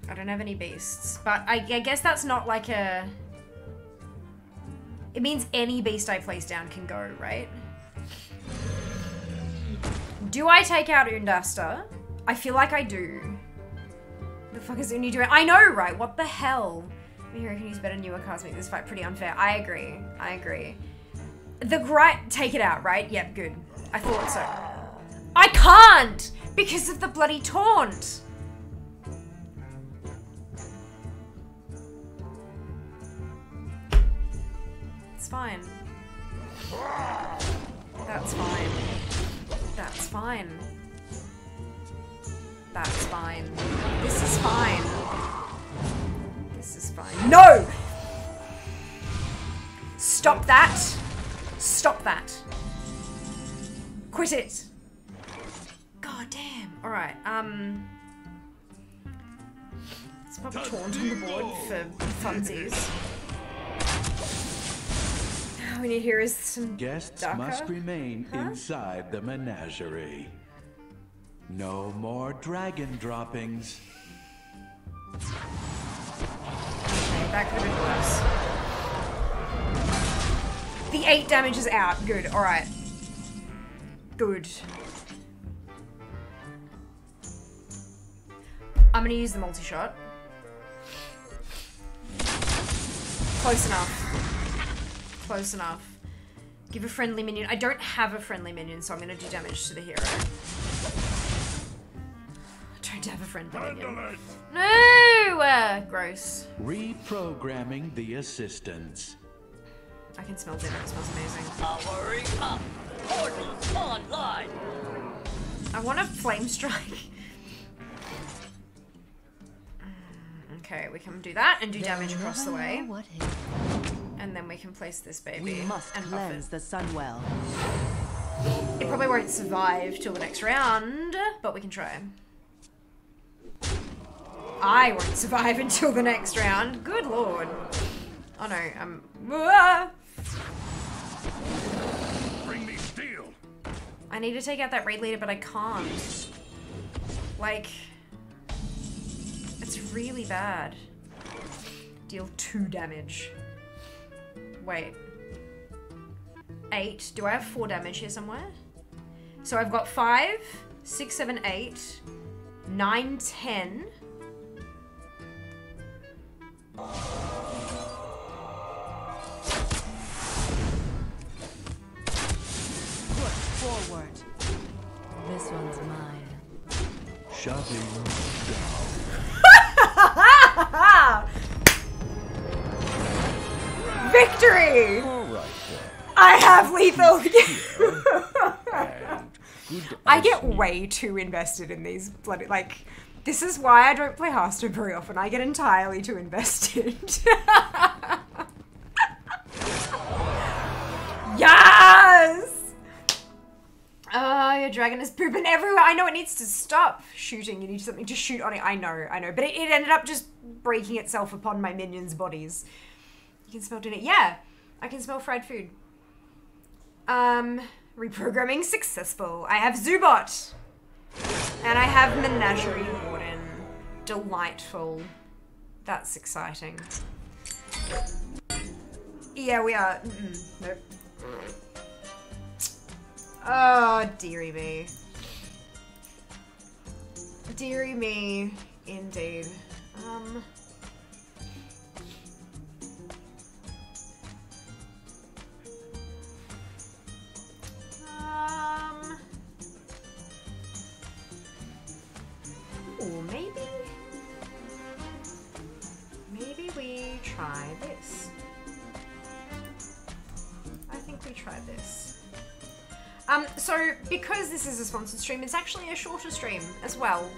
I don't have any beasts, but I, I guess that's not like a. It means any beast I place down can go, right? Do I take out Undasta? I feel like I do. The fuck is Uni doing? I know, right? What the hell? Mihiro can use better newer cards make this fight pretty unfair. I agree. I agree. The gripe, take it out, right? Yep, good. I thought so. I can't! Because of the bloody taunt! It's fine. That's fine. That's fine. That's fine. This is fine. This is fine. No! Stop that! Stop that! Quit it! God damn. Alright, um. Let's pop a taunt on the board for funsies. All we need here is some Guests Daka. must remain inside the menagerie. No more dragon droppings. That could have been worse. The 8 damage is out. Good, alright. Good. I'm gonna use the multi-shot. Close enough. Close enough. Give a friendly minion. I don't have a friendly minion, so I'm gonna do damage to the hero. I don't have a friendly minion. No! Uh, gross. Reprogramming the assistants. I can smell dinner. It smells amazing. Powering up. Portals online. I want a flame strike. Okay, we can do that and do damage across the way. What And then we can place this baby We must and buff cleanse the Sunwell. it. It probably won't survive till the next round, but we can try. I won't survive until the next round. Good lord. Oh no, I'm. Ah! Bring me steel. I need to take out that raid leader, but I can't. Like, it's really bad. Deal two damage. Wait. Eight. Do I have four damage here somewhere? So I've got five, six, seven, eight, nine, ten. Push forward. Forward, this one's mine. Shutting down. Victory! Right, I have lethal. I get way too invested in these bloody like. This is why I don't play Hearthstone very often. I get entirely too invested. yes. Oh, your dragon is pooping everywhere. I know it needs to stop shooting. You need something to shoot on it. I know, I know. But it, it ended up just breaking itself upon my minions' bodies. You can smell dinner. Yeah, I can smell fried food. Um, reprogramming successful. I have Zoobot. And I have Menagerie. Delightful. That's exciting. Yeah, we are. Mm-mm, nope. Oh, dearie me. Dearie me, indeed. Um. Um. Ooh. Maybe try this. I think we try this. Um, so because this is a sponsored stream, it's actually a shorter stream as well.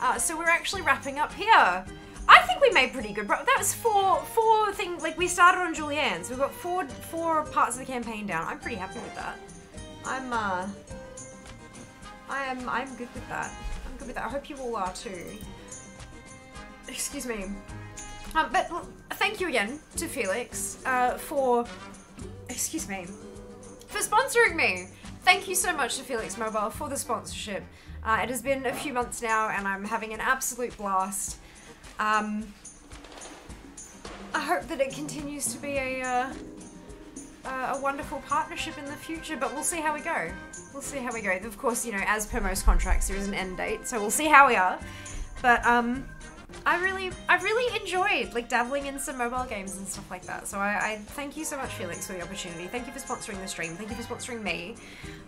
Uh, so we're actually wrapping up here. I think we made pretty good. That was four, four things. Like we started on Julianne's. We've got four, four parts of the campaign down. I'm pretty happy with that. I'm, uh, I am, I'm good with that. I'm good with that. I hope you all are too. Excuse me. Um, but thank you again to Felix uh, for, excuse me, for sponsoring me. Thank you so much to Felix Mobile for the sponsorship. Uh, it has been a few months now, and I'm having an absolute blast. Um, I hope that it continues to be a uh, a wonderful partnership in the future, but we'll see how we go. We'll see how we go. Of course, you know, as per most contracts, there is an end date, so we'll see how we are. But um, I really, I really enjoyed like dabbling in some mobile games and stuff like that. So I, I thank you so much, Felix, for the opportunity. Thank you for sponsoring the stream. Thank you for sponsoring me.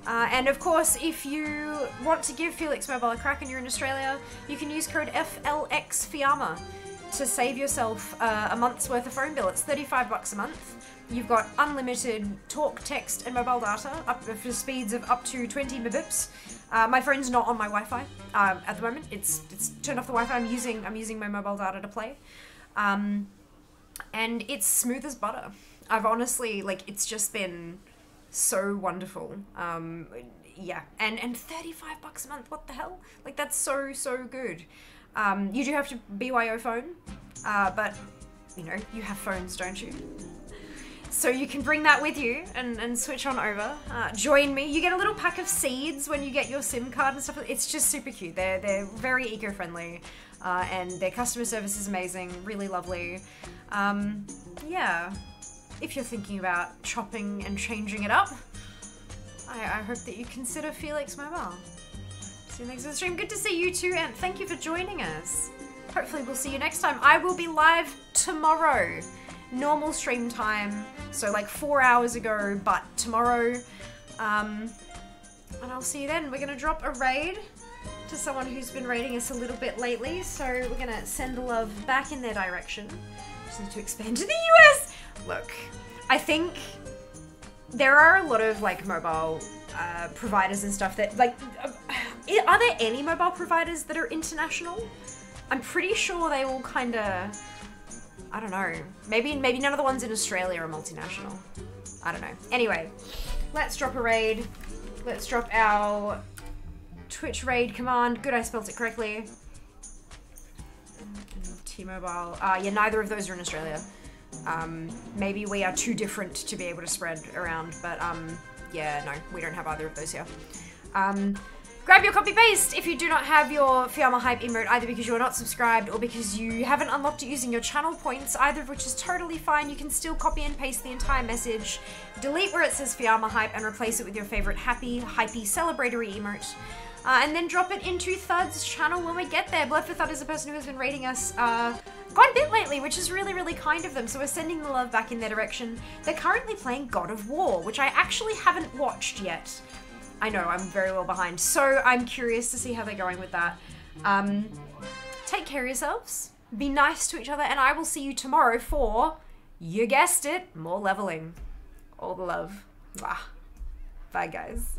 Uh, and of course, if you want to give Felix Mobile a crack and you're in Australia, you can use code FLXFIAMMA to save yourself uh, a month's worth of phone bill. It's 35 bucks a month. You've got unlimited talk, text, and mobile data up for speeds of up to 20 mbps. Uh, my phone's not on my Wi-Fi um, at the moment. It's it's turned off the Wi-Fi. I'm using I'm using my mobile data to play, um, and it's smooth as butter. I've honestly like it's just been so wonderful. Um, yeah, and and 35 bucks a month. What the hell? Like that's so so good. Um, you do have to BYO phone, uh, but you know you have phones, don't you? So you can bring that with you and, and switch on over. Uh, join me. You get a little pack of seeds when you get your SIM card and stuff. It's just super cute. They're they're very eco-friendly, uh, and their customer service is amazing. Really lovely. Um, yeah. If you're thinking about chopping and changing it up, I, I hope that you consider Felix Mobile. See you next to the stream. Good to see you too, and thank you for joining us. Hopefully, we'll see you next time. I will be live tomorrow normal stream time, so like four hours ago, but tomorrow. Um, and I'll see you then. We're gonna drop a raid to someone who's been raiding us a little bit lately, so we're gonna send the love back in their direction. Just need to expand to the US. Look, I think there are a lot of like mobile uh, providers and stuff that like. Uh, are there any mobile providers that are international? I'm pretty sure they all kind of. I don't know. Maybe maybe none of the ones in Australia are multinational. I don't know. Anyway, let's drop a raid. Let's drop our Twitch raid command. Good, I spelled it correctly. T-Mobile. Uh, yeah, neither of those are in Australia. Um, maybe we are too different to be able to spread around, but um, yeah, no, we don't have either of those here. Um, grab your copy paste if you do not have your Fiamma Hype emote, either because you're not subscribed or because you haven't unlocked it using your channel points, either of which is totally fine. You can still copy and paste the entire message, delete where it says Fiamma Hype, and replace it with your favorite happy, hypey, celebratory emote. Uh, and then drop it into Thud's channel when we get there. Blood for Thud is a person who has been rating us uh, quite a bit lately, which is really, really kind of them. So we're sending the love back in their direction. They're currently playing God of War, which I actually haven't watched yet. I know, I'm very well behind. So I'm curious to see how they're going with that. Um, take care of yourselves. Be nice to each other, and I will see you tomorrow for, you guessed it, more leveling. All the love. Bye, Bye guys.